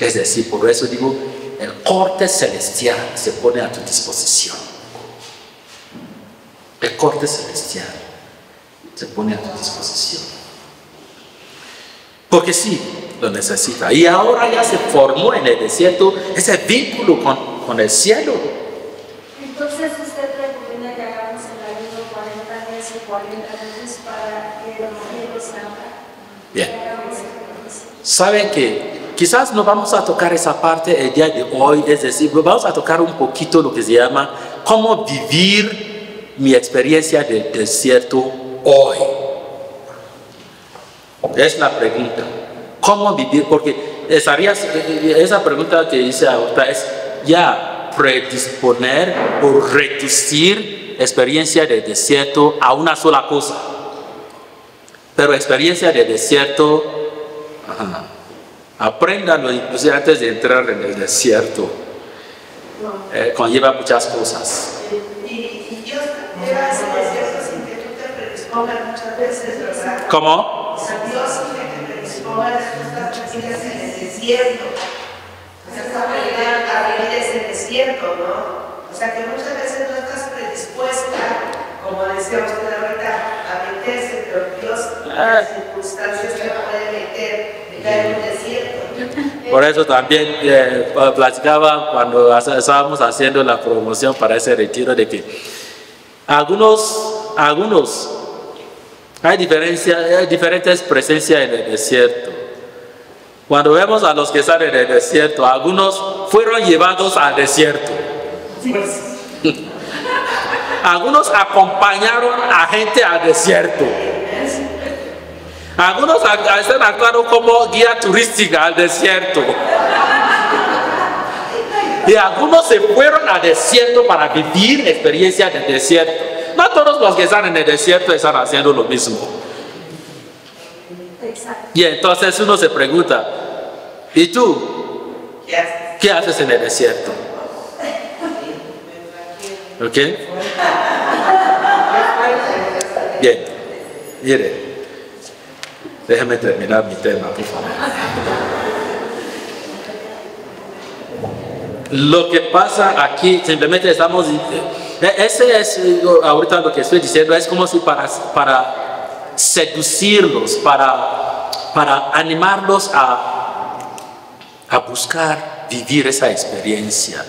Es decir, por eso digo, el corte celestial se pone a tu disposición. El corte celestial se pone a tu disposición. Porque sí, lo necesita. Y ahora ya se formó en el desierto ese vínculo con, con el cielo. Entonces usted recomienda que hagamos el ayuno 40 días y 40 noches para que el cielo salga. Bien. Saben que quizás no vamos a tocar esa parte el día de hoy, es decir, vamos a tocar un poquito lo que se llama cómo vivir mi experiencia del desierto hoy. Es la pregunta. ¿Cómo vivir? Porque estaría, esa pregunta que hice ahorita es ya predisponer o reducir experiencia del desierto a una sola cosa. Pero experiencia del desierto, ajá, apréndanlo inclusive antes de entrar en el desierto. Eh, conlleva muchas cosas. Y, y Dios te va a ese desierto sin que tú muchas veces, ¿verdad? ¿Cómo? O sea, Dios sin que te predispongas, tú estás metidas en el desierto. O sea, esta habilidad a vivir ese desierto, ¿no? O sea, que muchas veces no estás predispuesta, como decía usted ahorita, a meterse, pero Dios en las circunstancias te puede meter, te cae en un desierto. Por eso también eh, platicaba cuando estábamos haciendo la promoción para ese retiro de que algunos, algunos, hay, diferencia, hay diferentes presencias en el desierto. Cuando vemos a los que están en el desierto, algunos fueron llevados al desierto. Algunos acompañaron a gente al desierto. Algunos están actuando como guía turística al desierto. Y algunos se fueron al desierto para vivir experiencias del desierto. No todos los que están en el desierto están haciendo lo mismo. Exacto. Y entonces uno se pregunta, ¿y tú ¿Qué haces? qué haces en el desierto? ¿Ok? Bien, mire, déjeme terminar mi tema, por favor. Lo que pasa aquí, simplemente estamos, eh, ese es ahorita lo que estoy diciendo, es como si para, para seducirlos, para, para animarlos a, a buscar vivir esa experiencia.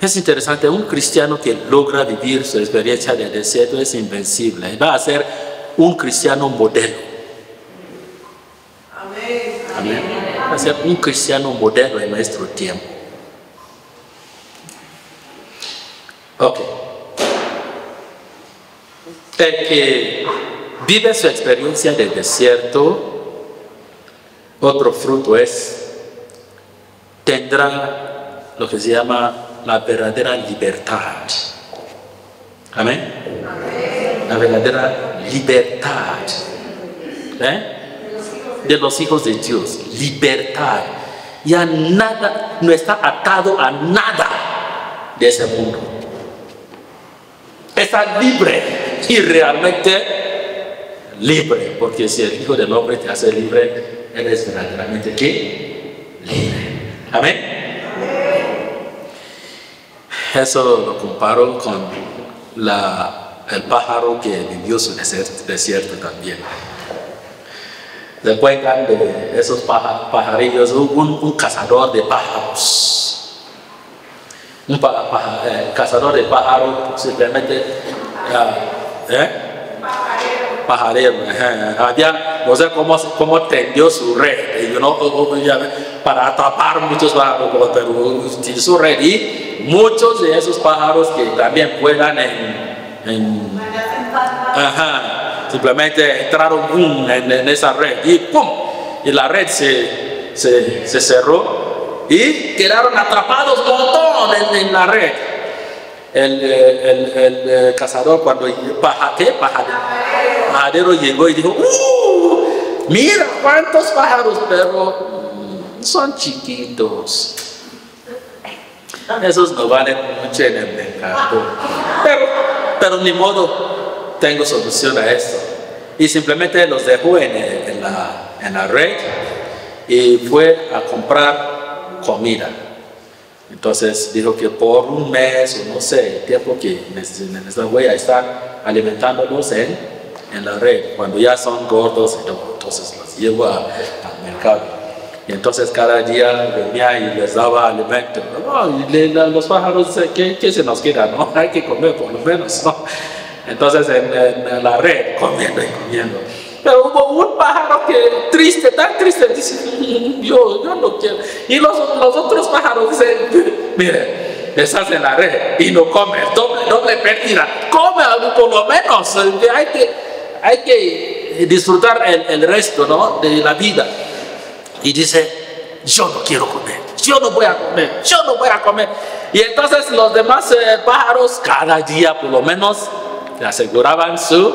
Es interesante, un cristiano que logra vivir su experiencia del desierto es invencible. Va a ser un cristiano modelo. Amén. Va a ser un cristiano modelo en nuestro tiempo. Ok. El que vive su experiencia del desierto, otro fruto es, tendrá lo que se llama la verdadera libertad. Amén. La verdadera libertad. ¿Eh? De los hijos de Dios. Libertad. Ya nada, no está atado a nada de ese mundo. Está libre y realmente libre. Porque si el Hijo del Hombre te hace libre, eres verdaderamente ¿qué? Libre. Amén. Eso lo comparo con la, el pájaro que vivió su desierto, también. Se cuentan de esos paja- pajarillos, un, un cazador de pájaros. Un eh, cazador de pájaros simplemente. ah, ¿eh? pajarero. Había, no sé cómo, cómo tendió su red, you know, para atrapar muchos pájaros, pero- utilizó su red y muchos de esos pájaros que también vuelan en, en- ajá, simplemente entraron en, en esa red y pum, y la red se, se, se cerró y quedaron atrapados un montón en, la red. El, eh, el, el, eh, cazador cuando paja, ¿qué? Paja- pajarero llegó y dijo, ¡Uh! Mira cuántos pájaros, pero son chiquitos. Esos no valen mucho en el mercado. Pero, pero ni modo, tengo solución a esto. Y simplemente los dejó en, el- en la, en la red y fue a comprar comida. Entonces dijo que por un mes o no sé, el tiempo que voy a estar alimentándolos en, en la red, cuando ya son gordos. Entonces los llevo al mercado. Y entonces cada día venía y les daba alimento. No, le- los pájaros, eh, ¿qué, qué se nos queda? No? Hay que comer por lo menos. ¿no? Entonces en, en la red, comiendo y comiendo. Pero hubo un pájaro que triste, tan triste, dice, yo, yo no quiero. Y los, los otros pájaros dicen, mire, estás en la red y no comes, doble, doble pérdida. Come por lo menos, eh, hay que, hay que disfrutar el, el resto ¿no? de la vida. Y dice, yo no quiero comer, yo no voy a comer, yo no voy a comer. Y entonces los demás eh, pájaros cada día por lo menos le aseguraban su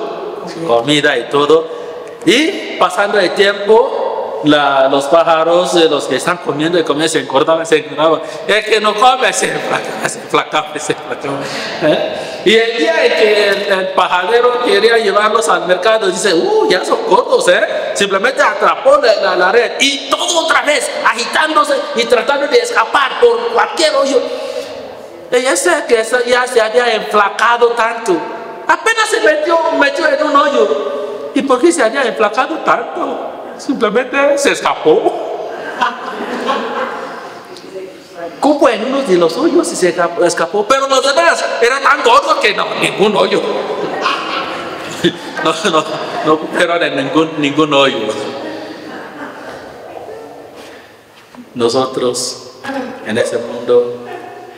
comida y todo. Y pasando el tiempo, la- los pájaros, eh, los que están comiendo y comiendo, se engordaban, se engordaban. El que no come se enflacaba, se enflacaba, se enflacaba. ¿eh? Y el día en que el, el pajarero quería llevarlos al mercado, dice, uh, ya son gordos, ¿eh? Simplemente atrapó la, la- la red y todo otra vez, agitándose y tratando de escapar por cualquier hoyo. Y ese que ya se había enflacado tanto, apenas se metió, metió en un hoyo. ¿Y por qué se había enflacado tanto? Simplemente se escapó. Cupo en uno de los hoyos y se escapó, pero los demás eran tan gordos que no, ningún hoyo. No, no, no cupieron en ningún, ningún hoyo. nosotros en ese mundo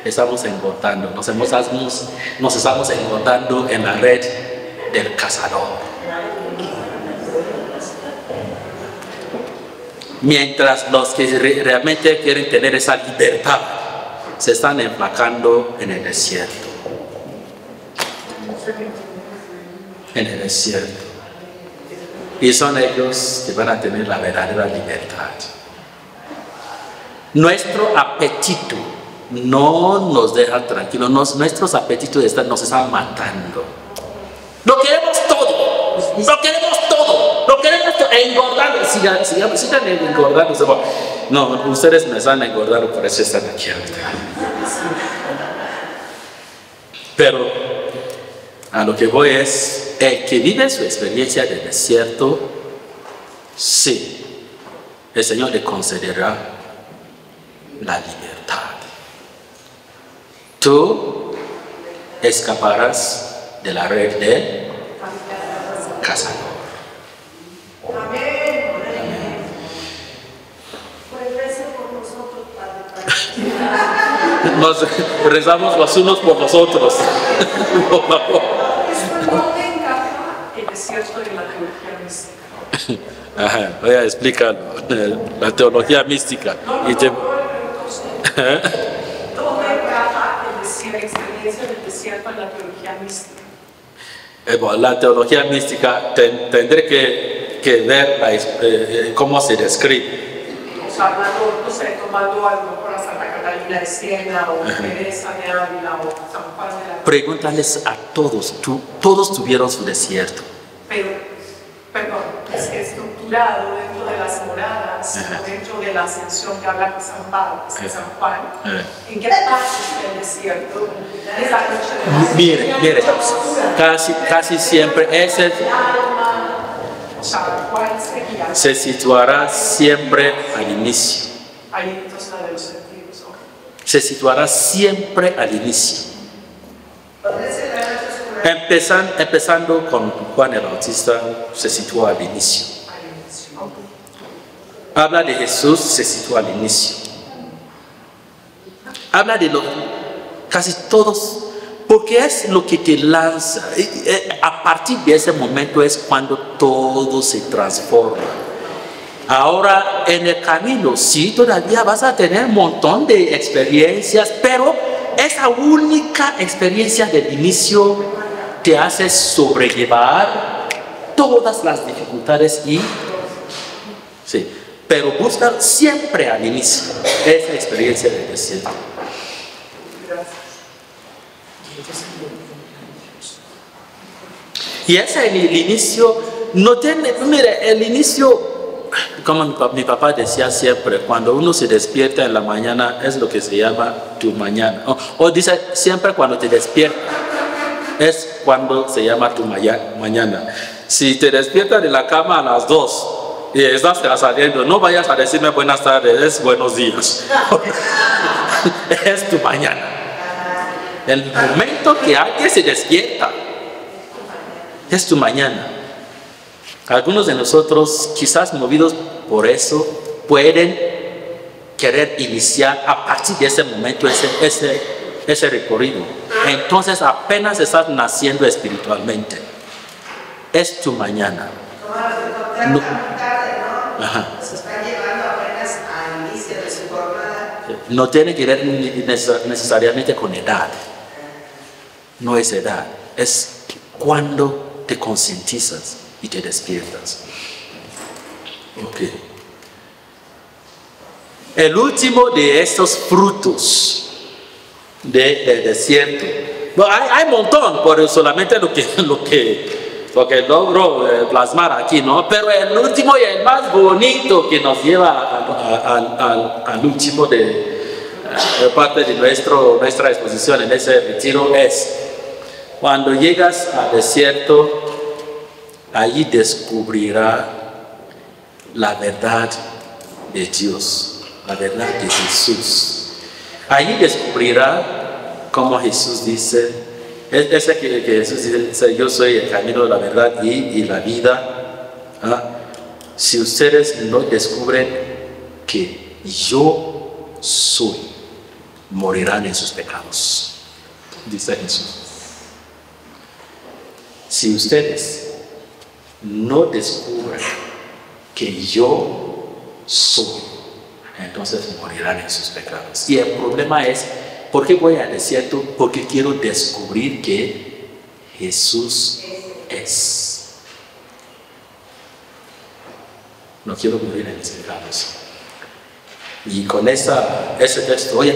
estamos engordando, nos, hemos- nos estamos engordando en la red del cazador. Mientras los que re- realmente quieren tener esa libertad se están enflacando en el desierto. En el desierto. Y son ellos que van a tener la verdadera libertad. Nuestro apetito no nos deja tranquilos, nuestros apetitos nos están matando. Lo queremos lo queremos todo, lo queremos todo, engordando, sigan, sigan, sigan engordando. No, ustedes me están engordando, por eso están aquí. Pero a lo que voy es, el que vive su experiencia del desierto, sí, el Señor le concederá la libertad. Tú escaparás de la red del Pues rece por nosotros, Padre, Nos rezamos los unos por los otros. Por favor. ¿Dónde encaja el desierto de la teología mística? Ajá, voy a explicar la teología mística. Y te- ¿Dónde encaja el desierto, la experiencia del desierto en la teología mística? Eh, bueno, la teología mística ten- tendré que, que ver la eh, eh, cómo se describe. O sea, hablando, no sé, tomando a lo mejor a Santa Catalina de Siena o Teresa de Ávila o San Juan de la Pregúntales a todos, tú- todos tuvieron su desierto. pero, perdón, es estructurado dentro de las moradas, Ajá. dentro de la ascensión que habla San Pablo, San Ajá. Juan. ¿En qué parte está el desierto? Es la noche de Mire, mire, casi, casi siempre ese se situará siempre al inicio. De. Se situará siempre al inicio. Empezan- empezando con Juan el Bautista, se sitúa al inicio. Habla de Jesús, se sitúa al inicio. Habla de lo, casi todos, porque es lo que te lanza. Y, eh, A partir de ese momento es cuando todo se transforma. Ahora en el camino, sí, todavía vas a tener un montón de experiencias, pero esa única experiencia del inicio te hace sobrellevar todas las dificultades y Sí, pero busca siempre al inicio esa experiencia del desierto. Y ese el, el inicio no tiene, mire, el inicio, como mi papá decía siempre, cuando uno se despierta en la mañana es lo que se llama tu mañana. O, o dice siempre cuando te despiertas es cuando se llama tu mañana. Si te despiertas de la cama a las 2 y estás saliendo, no vayas a decirme buenas tardes, es buenos días. es tu mañana. El momento que alguien se despierta es tu mañana. Algunos de nosotros, quizás movidos por eso, pueden querer iniciar a partir de ese momento ese, ese, ese recorrido. Entonces apenas estás naciendo espiritualmente. Es tu mañana. No. Ajá. No tiene que ver necesariamente con edad. No es edad. Es cuando te concientizas y te despiertas. Ok. El último de estos frutos de- desierto. Hay, un montón, pero solamente lo que, lo que, lo que logro eh, plasmar aquí, ¿no? Pero el último y el más bonito que nos lleva a- al último de, eh, parte de nuestro, nuestra exposición en ese retiro es cuando llegas al desierto, allí descubrirá la verdad de Dios, la verdad de Jesús. Allí descubrirá como Jesús dice, es- ese que, que Jesús dice, yo soy el camino, la verdad y, y la vida. ¿ah? Si ustedes no descubren que yo soy, morirán en sus pecados, dice Jesús. Si ustedes no descubren que yo soy, entonces morirán en sus pecados. Y el problema es, ¿por qué voy al desierto? Porque quiero descubrir que Jesús es. No quiero morir en mis pecados. Y con esa, ese texto, oye,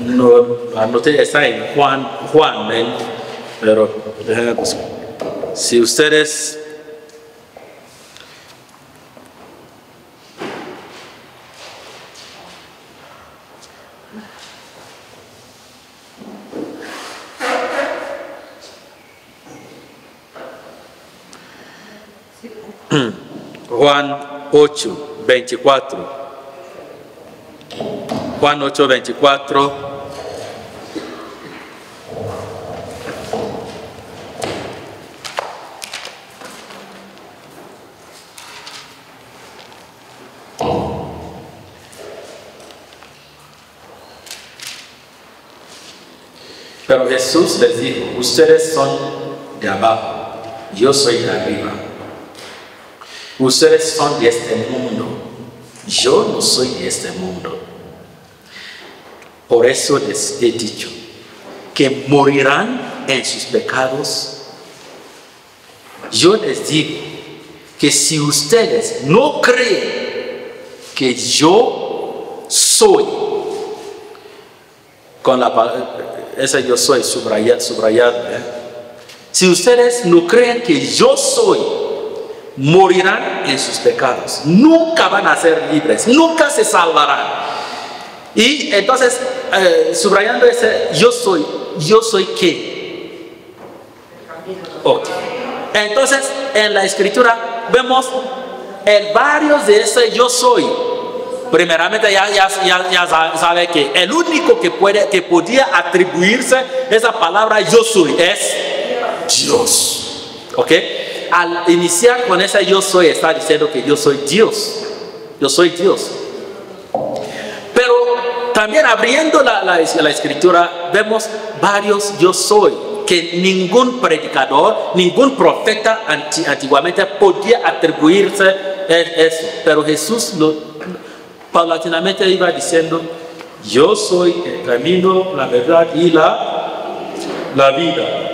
no anoté, está en Juan, Juan, ¿eh? pero déjenme buscar. Si ustedes Juan 8, 24. Juan 8, 24. Pero Jesús les dijo, ustedes son de abajo, yo soy de arriba. Ustedes son de este mundo, yo no soy de este mundo. Por eso les he dicho que morirán en sus pecados. Yo les digo que si ustedes no creen que yo soy, con la palabra, ese yo soy subrayado, subrayado ¿eh? si ustedes no creen que yo soy, morirán en sus pecados. Nunca van a ser libres, nunca se salvarán. Y entonces, eh, subrayando ese yo soy, yo soy qué. Ok. Entonces, en la escritura vemos en varios de ese yo soy. Primeramente ya, ya, ya, ya sabe que el único que, puede, que podía atribuirse esa palabra yo soy es Dios. ¿Ok? Al iniciar con esa yo soy, está diciendo que yo soy Dios. Yo soy Dios. Pero también abriendo la, la, escritura, vemos varios yo soy, que ningún predicador, ningún profeta antiguamente podía atribuirse eso. Pero Jesús lo, paulatinamente iba diciendo, yo soy el camino, la verdad y la, la vida.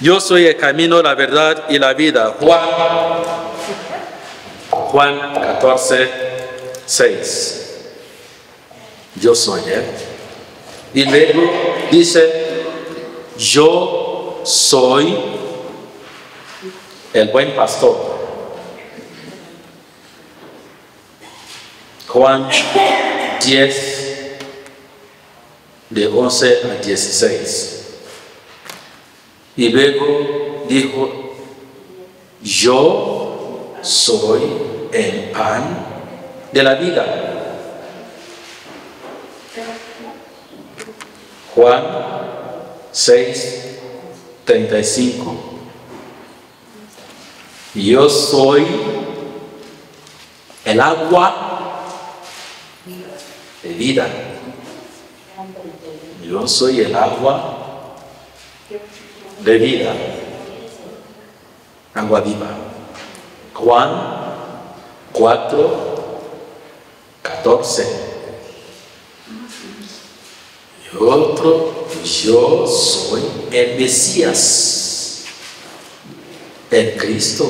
Yo soy el camino, la verdad y la vida. Juan, Juan 14, 6. Yo soy Él. Y luego dice, yo soy el buen pastor. Juan 10, de 11 a 16. Y luego dijo, yo soy el pan de la vida. Juan 6, 35. Yo soy el agua de vida. Yo soy el agua de vida, agua viva. Juan 4, 14. Y otro, yo soy el Mesías, el Cristo.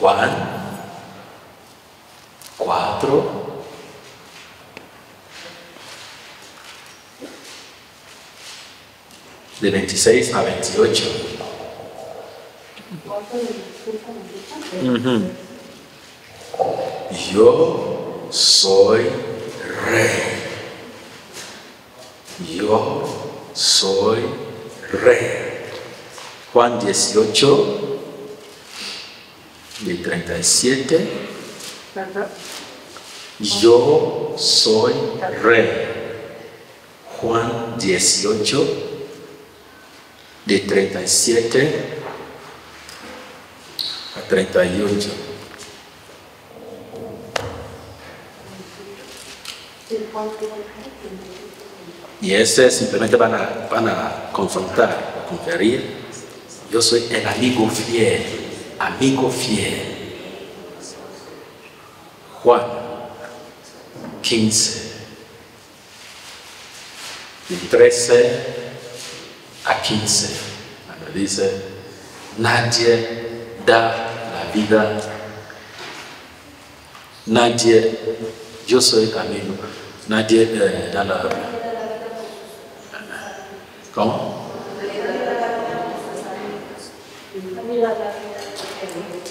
Juan 4, de 26 a 28. Uh -huh. Yo soy rey. Yo soy rey. Juan 18, de 37. Yo soy rey. Juan 18, de 37 a 38. Y ese simplemente van a, van a confrontar, a conferir. Yo soy el amigo fiel, amigo fiel. Juan 15, de 13 a 15, cuando dice, nadie da la vida, nadie, yo soy amigo, nadie eh, da la vida. ¿Cómo?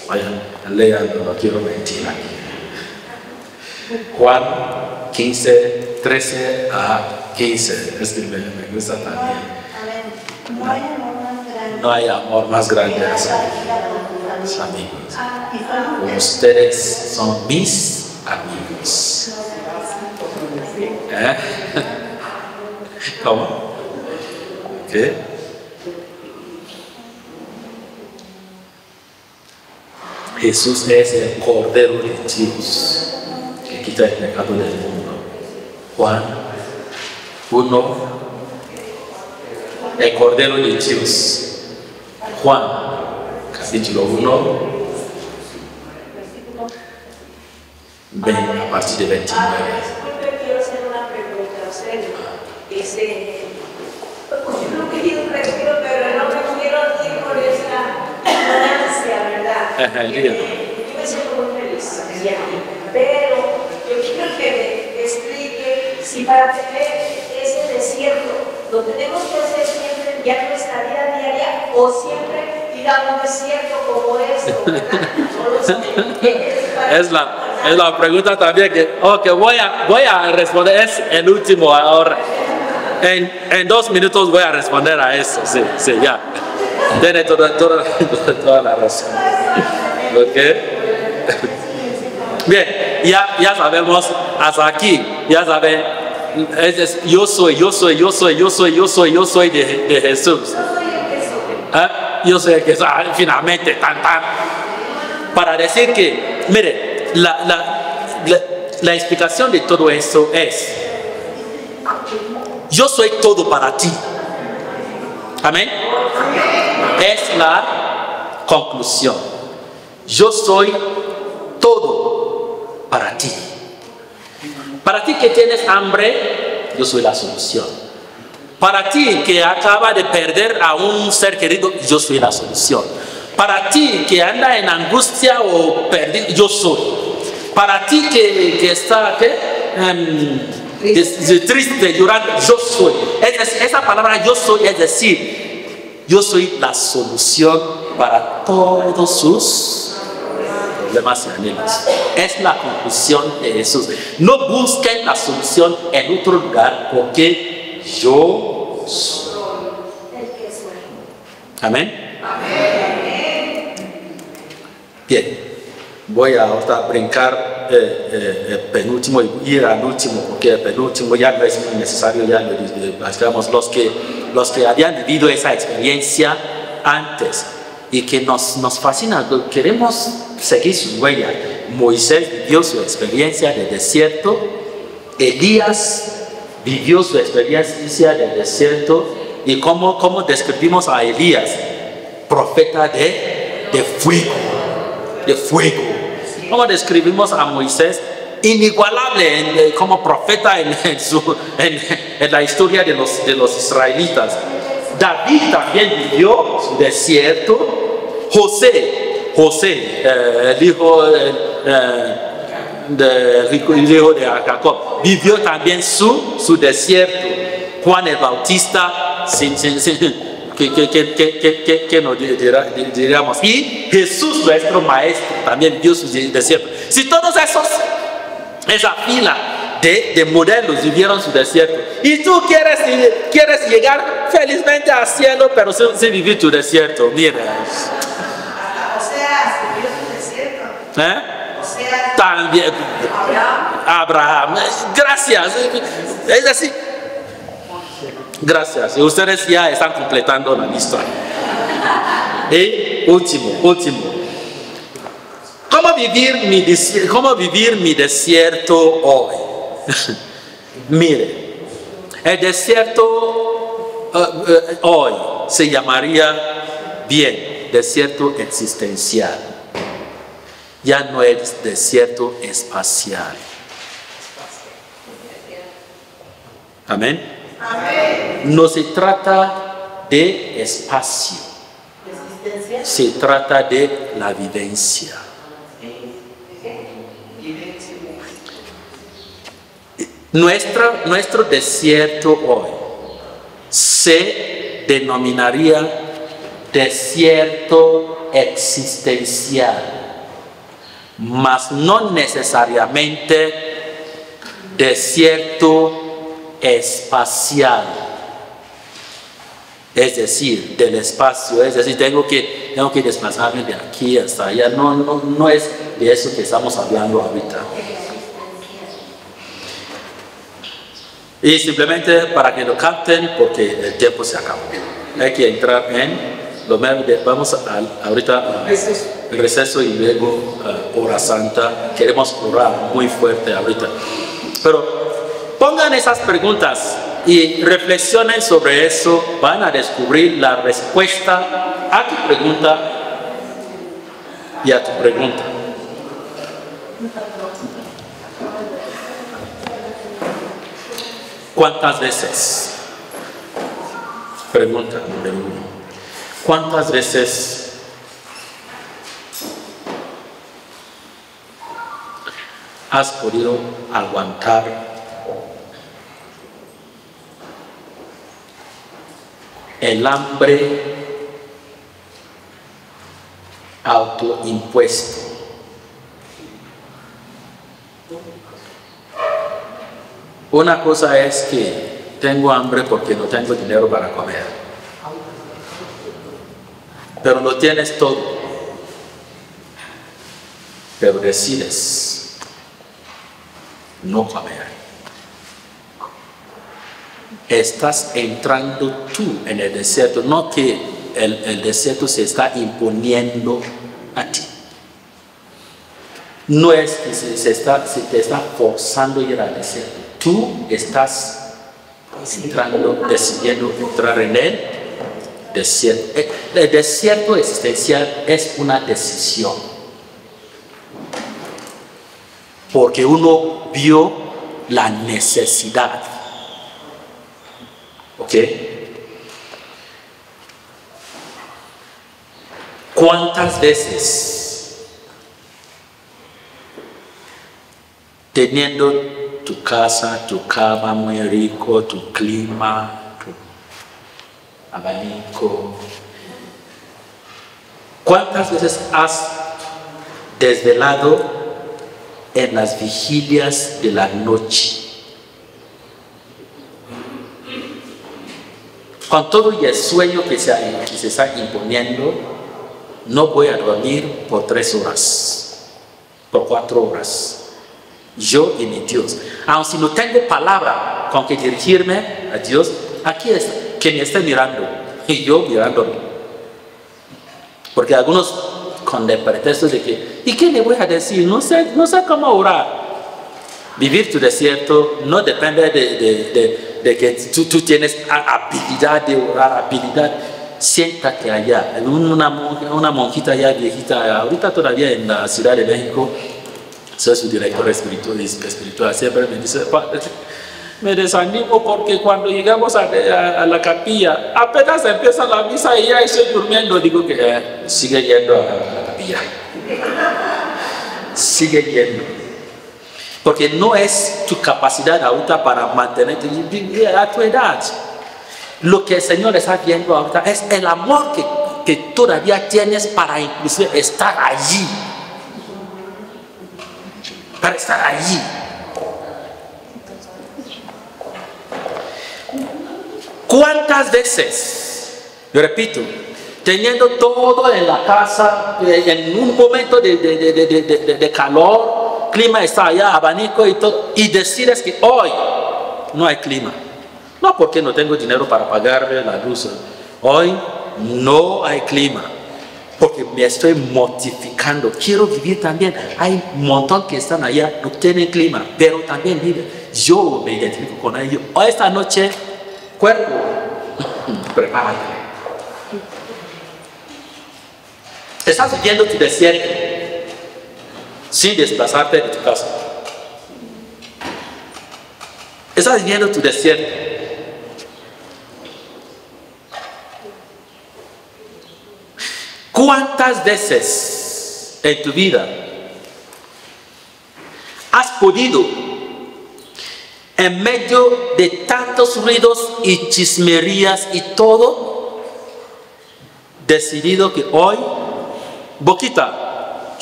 Vayan, lean, no quiero mentir aquí. Juan 15, 13 a 15. Es que me, me gusta también. No hay amor más grande. No hay amor más grande a sus amigos. Ustedes son mis amigos. ¿Eh? ¿Cómo? ¿Qué? Jesús es el Cordero de Dios que quita el pecado del mundo. Juan 1, el Cordero de Dios. Juan, capítulo 1, ven a partir de 29. Ah, disculpe, quiero hacer una pregunta. O sea, yo no quería un retiro, pero no me quiero ir por esa ignorancia, ¿verdad? Yo me siento muy feliz aquí, pero yo quiero que me explique si para tener ese desierto lo tenemos que hacer siempre ya en nuestra vida diaria o siempre ir a un desierto como esto. Es la, es la pregunta también que, oh, que voy, a, voy a responder. Es el último ahora. En, en dos minutos voy a responder a eso. Sí, sí, ya. Tiene toda, toda, toda la razón. ¿Ok? Bien, ya, ya sabemos hasta aquí. Ya saben, es- es, yo soy, yo soy, yo soy, yo soy, yo soy, yo soy de, de Jesús. ¿Ah? Yo sé que ah, finalmente, tan, tan. Para decir que, mire, la, la, la, la explicación de todo eso es, yo soy todo para ti. Amén. Es la conclusión. Yo soy todo para ti. Para ti que tienes hambre, yo soy la solución. Para ti que acaba de perder a un ser querido, yo soy la solución. Para ti que anda en angustia o perdido, yo soy. Para ti que, que está ¿qué? Es- es triste, llorando, yo soy. Es decir, esa palabra yo soy es decir, yo soy la solución para todos sus problemas y anhelos. Es la conclusión de Jesús. No busquen la solución en otro lugar porque yo soy. Amén. Bien, voy a brincar eh, eh, el penúltimo y ir al último, porque el penúltimo ya no es muy necesario, ya lo digamos, los que, los que habían vivido esa experiencia antes y que nos, nos fascina, queremos seguir su huella. Moisés vivió su experiencia de desierto, Elías vivió su experiencia del desierto y cómo, cómo describimos a Elías, profeta de, de fuego, de fuego. ¿Cómo describimos a Moisés? Inigualable en- como profeta en, en su- en la historia de los, de los israelitas. David también vivió su desierto. José, José, eh, el hijo eh, eh, de, el de Jacob, vivió también su, su desierto. Juan el Bautista, sin- sin- sin- ¿Qué, qué, qué, qué, qué, qué- qué nos diríamos? Y Jesús, nuestro maestro, también vio su desierto. Si todos esos, esa fila de, de modelos vivieron su desierto, y tú quieres, quieres llegar felizmente al cielo, pero sin, sin vivir tu desierto, mira. O sea, vivió su desierto. ¿eh? O sea, También, Abraham, gracias. Es decir, gracias. Y ustedes ya están completando la lista. Y último, último. ¿Cómo vivir mi, cómo vivir mi desierto hoy? Mire, el desierto eh, eh, hoy se llamaría bien desierto existencial ya no es desierto espacial. Amén. No se trata de espacio, se trata de la vivencia. Nuestra, nuestro desierto hoy se denominaría desierto existencial mas no necesariamente desierto espacial. Es decir, del espacio, es decir, tengo que, tengo que desplazarme de aquí hasta allá. No, no, no es de eso que estamos hablando ahorita. Y simplemente para que lo capten, porque el tiempo se acabó. Hay que entrar en lo mero de- vamos a, ahorita a el receso y luego uh, hora santa. Queremos orar muy fuerte ahorita. Pero pongan esas preguntas y reflexionen sobre eso. Van a descubrir la respuesta a tu pregunta y a tu pregunta. ¿Cuántas veces? Pregunta número uno. ¿Cuántas veces has podido aguantar el hambre autoimpuesto? Una cosa es que tengo hambre porque no tengo dinero para comer, pero lo tienes todo, pero decides no comer. Estás entrando tú en el desierto, no que el, desierto se está imponiendo a ti. No es que se, se te está forzando a ir al desierto. Tú estás entrando, decidiendo entrar en el desierto. Eh, El desierto existencial es una decisión. Porque uno vio la necesidad. ¿Ok? ¿Cuántas veces teniendo tu casa, tu cama muy rico, tu clima, tu abanico, cuántas veces has desvelado en las vigilias de la noche? Con todo y el sueño que se, que se está imponiendo, no voy a dormir por tres horas, por cuatro horas. Yo y mi Dios. Aun si no tengo palabra con que dirigirme a Dios, aquí está, que me esté mirando y yo mirándolo. Porque algunos con el pretexto de que, ¿y qué le voy a decir? No sé, no sé cómo orar. Vivir tu desierto no depende de, de- de- de que tú, tú tienes habilidad de orar, habilidad. Siéntate allá. Una, monja- una monjita ya viejita, ahorita todavía en la Ciudad de México, soy su director espiritual, espiritual siempre me dice, "Padre, me desanimo porque cuando llegamos a, a- a la capilla, apenas empieza la misa y ya estoy durmiendo, digo que "Eh, sigue yendo a la capilla. Sigue yendo. Porque no es tu capacidad ahorita para mantenerte a tu edad. Lo que el Señor está viendo ahorita es el amor que, que todavía tienes para inclusive estar allí. Para estar allí. ¿Cuántas veces, yo repito, teniendo todo en la casa, eh, en un momento de, de- de- de- calor, clima está allá, abanico y todo, y decides que hoy no hay clima? No porque no tengo dinero para pagarle la luz. Hoy no hay clima. Porque me estoy mortificando. Quiero vivir también. Hay un montón que están allá, no tienen clima, pero también viven. Yo me identifico con ellos. Hoy esta noche, cuerpo, prepárate. Estás viviendo tu desierto sin desplazarte de tu casa. Estás viviendo tu desierto. ¿Cuántas veces en tu vida has podido, en medio de tantos ruidos y chismerías y todo, decidido que hoy, boquita,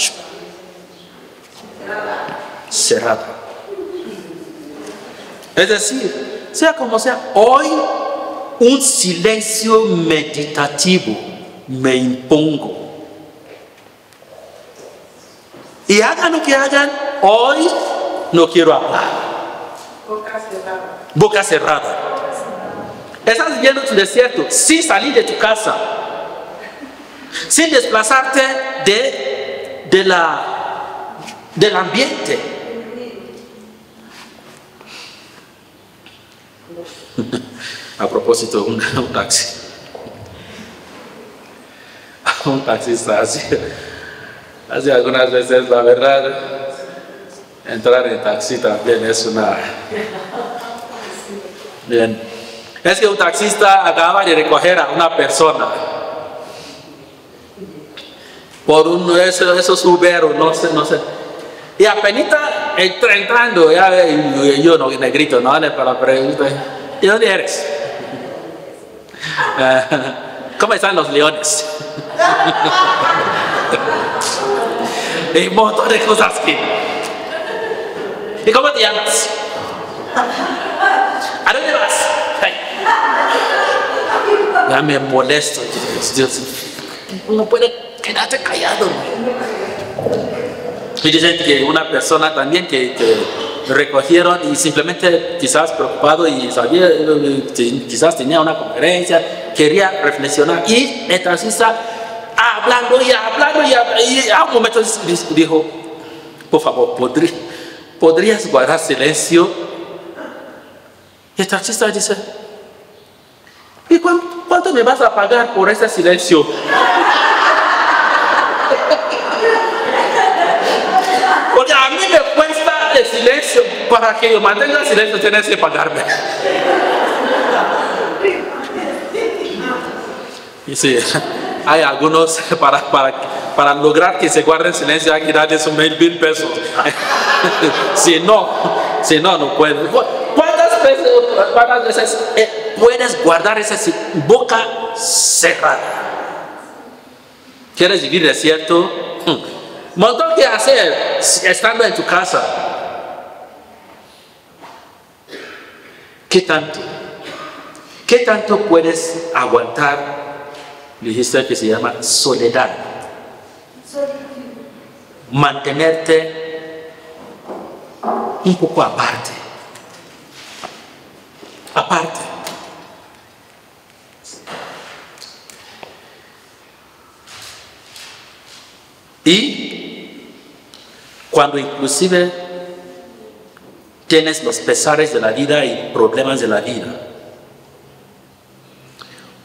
cerrada? Es decir, sea como sea, hoy un silencio meditativo me impongo. Y hagan lo que hagan, hoy no quiero hablar. Boca cerrada. Boca cerrada. Estás viviendo tu desierto sin salir de tu casa, sin desplazarte de, de la, del ambiente. A propósito, un, un taxi. Un taxista así, así algunas veces, la verdad, entrar en taxi también es una... Bien. Es que un taxista acaba de recoger a una persona por uno de esos, esos Uber o no sé, no sé. Y apenas entra, entrando, ya yo no negrito, no para preguntar, ¿y dónde eres? ¿Cómo están los leones? y un montón de cosas que. ¿Y cómo te llamas? ¿A dónde vas? Ya me molesto. Dios. No puede quedarte callado. Y dicen que una persona también que, que recogieron y simplemente quizás preocupado y sabía, eh, quizás tenía una conferencia, quería reflexionar y el taxista hablando y hablando y, a un momento dijo, por favor, ¿podrí- ¿podrías guardar silencio? Y el taxista dice, ¿y cuán- cuánto me vas a pagar por ese silencio? Porque a mí me cuesta el silencio. Para que yo mantenga el silencio tienes que pagarme. Y sí, hay algunos para, para, para lograr que se guarden silencio hay que darles un mil pesos. si no, si no, no. ¿Cuántas veces, eh, puedes guardar esa boca cerrada? ¿Quieres vivir desierto? Hmm. Montón que hacer estando en tu casa. ¿Qué tanto? ¿Qué tanto puedes aguantar? Dijiste que se llama soledad. Mantenerte un poco aparte. Aparte. Y cuando inclusive tienes los pesares de la vida y problemas de la vida,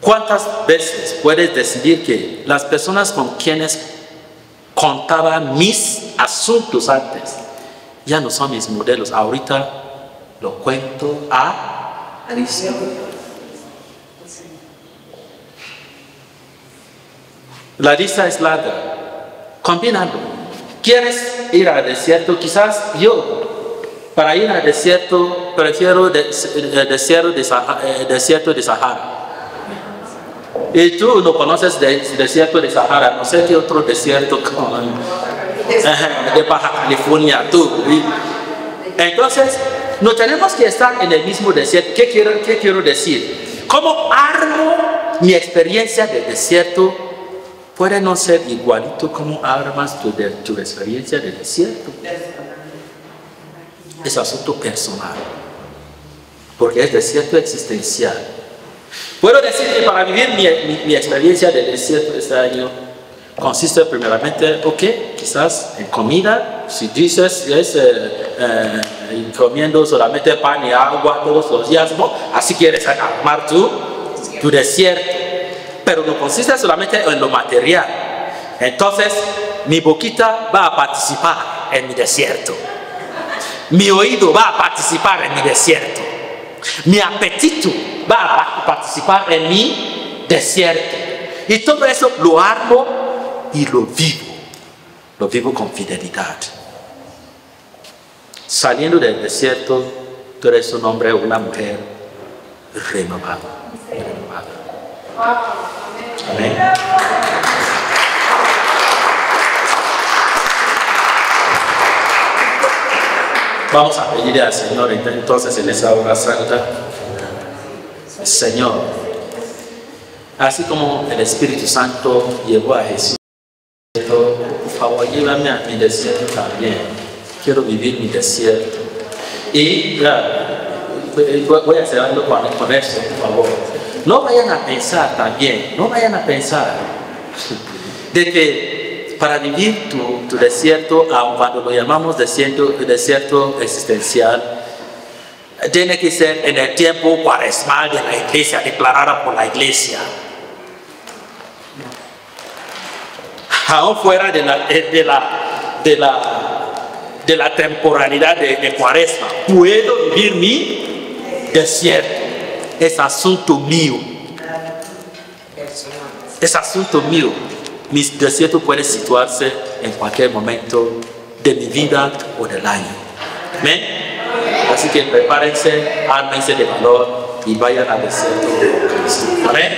¿cuántas veces puedes decidir que las personas con quienes contaba mis asuntos antes ya no son mis modelos? Ahorita lo cuento a Cristo. La lista es larga. Combinando. ¿Quieres ir al desierto? Quizás yo, para ir al desierto, prefiero el desierto de, Sahara, eh, desierto de Sahara. Y tú no conoces el desierto de Sahara, no sé qué otro desierto con, de Baja California, tú. Entonces, no tenemos que estar en el mismo desierto. ¿Qué quiero, decir? ¿Cómo armo mi experiencia del desierto? Puede no ser igualito como armas tu, tu experiencia del desierto. Es asunto personal. Porque es desierto existencial. Puedo decir que para vivir mi, experiencia del desierto este año consiste primeramente, ok, quizás en comida, si dices es eh, eh, comiendo solamente pan y agua todos los días, bueno, así quieres armar tu, tu desierto. Pero no consiste solamente en lo material. Entonces, mi boquita va a participar en mi desierto. Mi oído va a participar en mi desierto. Mi apetito va a pa- participar en mi desierto. Y todo eso lo armo y lo vivo. Lo vivo con fidelidad. Saliendo del desierto, tú eres un hombre o una mujer renovado. renovada. Amén. Vamos a pedirle al Señor entonces en esa hora santa. Señor, así como el Espíritu Santo llevó a Jesús, por favor, llévame a mi desierto también. Quiero vivir mi desierto. Y ya, voy a cerrando con, con esto, por favor. No vayan a pensar también, no vayan a pensar de que para vivir tu, desierto, aun cuando lo llamamos desierto, desierto existencial, tiene que ser en el tiempo cuaresmal de la iglesia, declarada por la iglesia. Aún fuera de la, de la, de la, de la temporalidad de, de cuaresma, puedo vivir mi desierto. Es asunto mío. Es asunto mío. Mi desierto puede situarse en cualquier momento de mi vida o del año. Amén. Así que prepárense, ármense de valor y vayan al desierto con Cristo. Amén.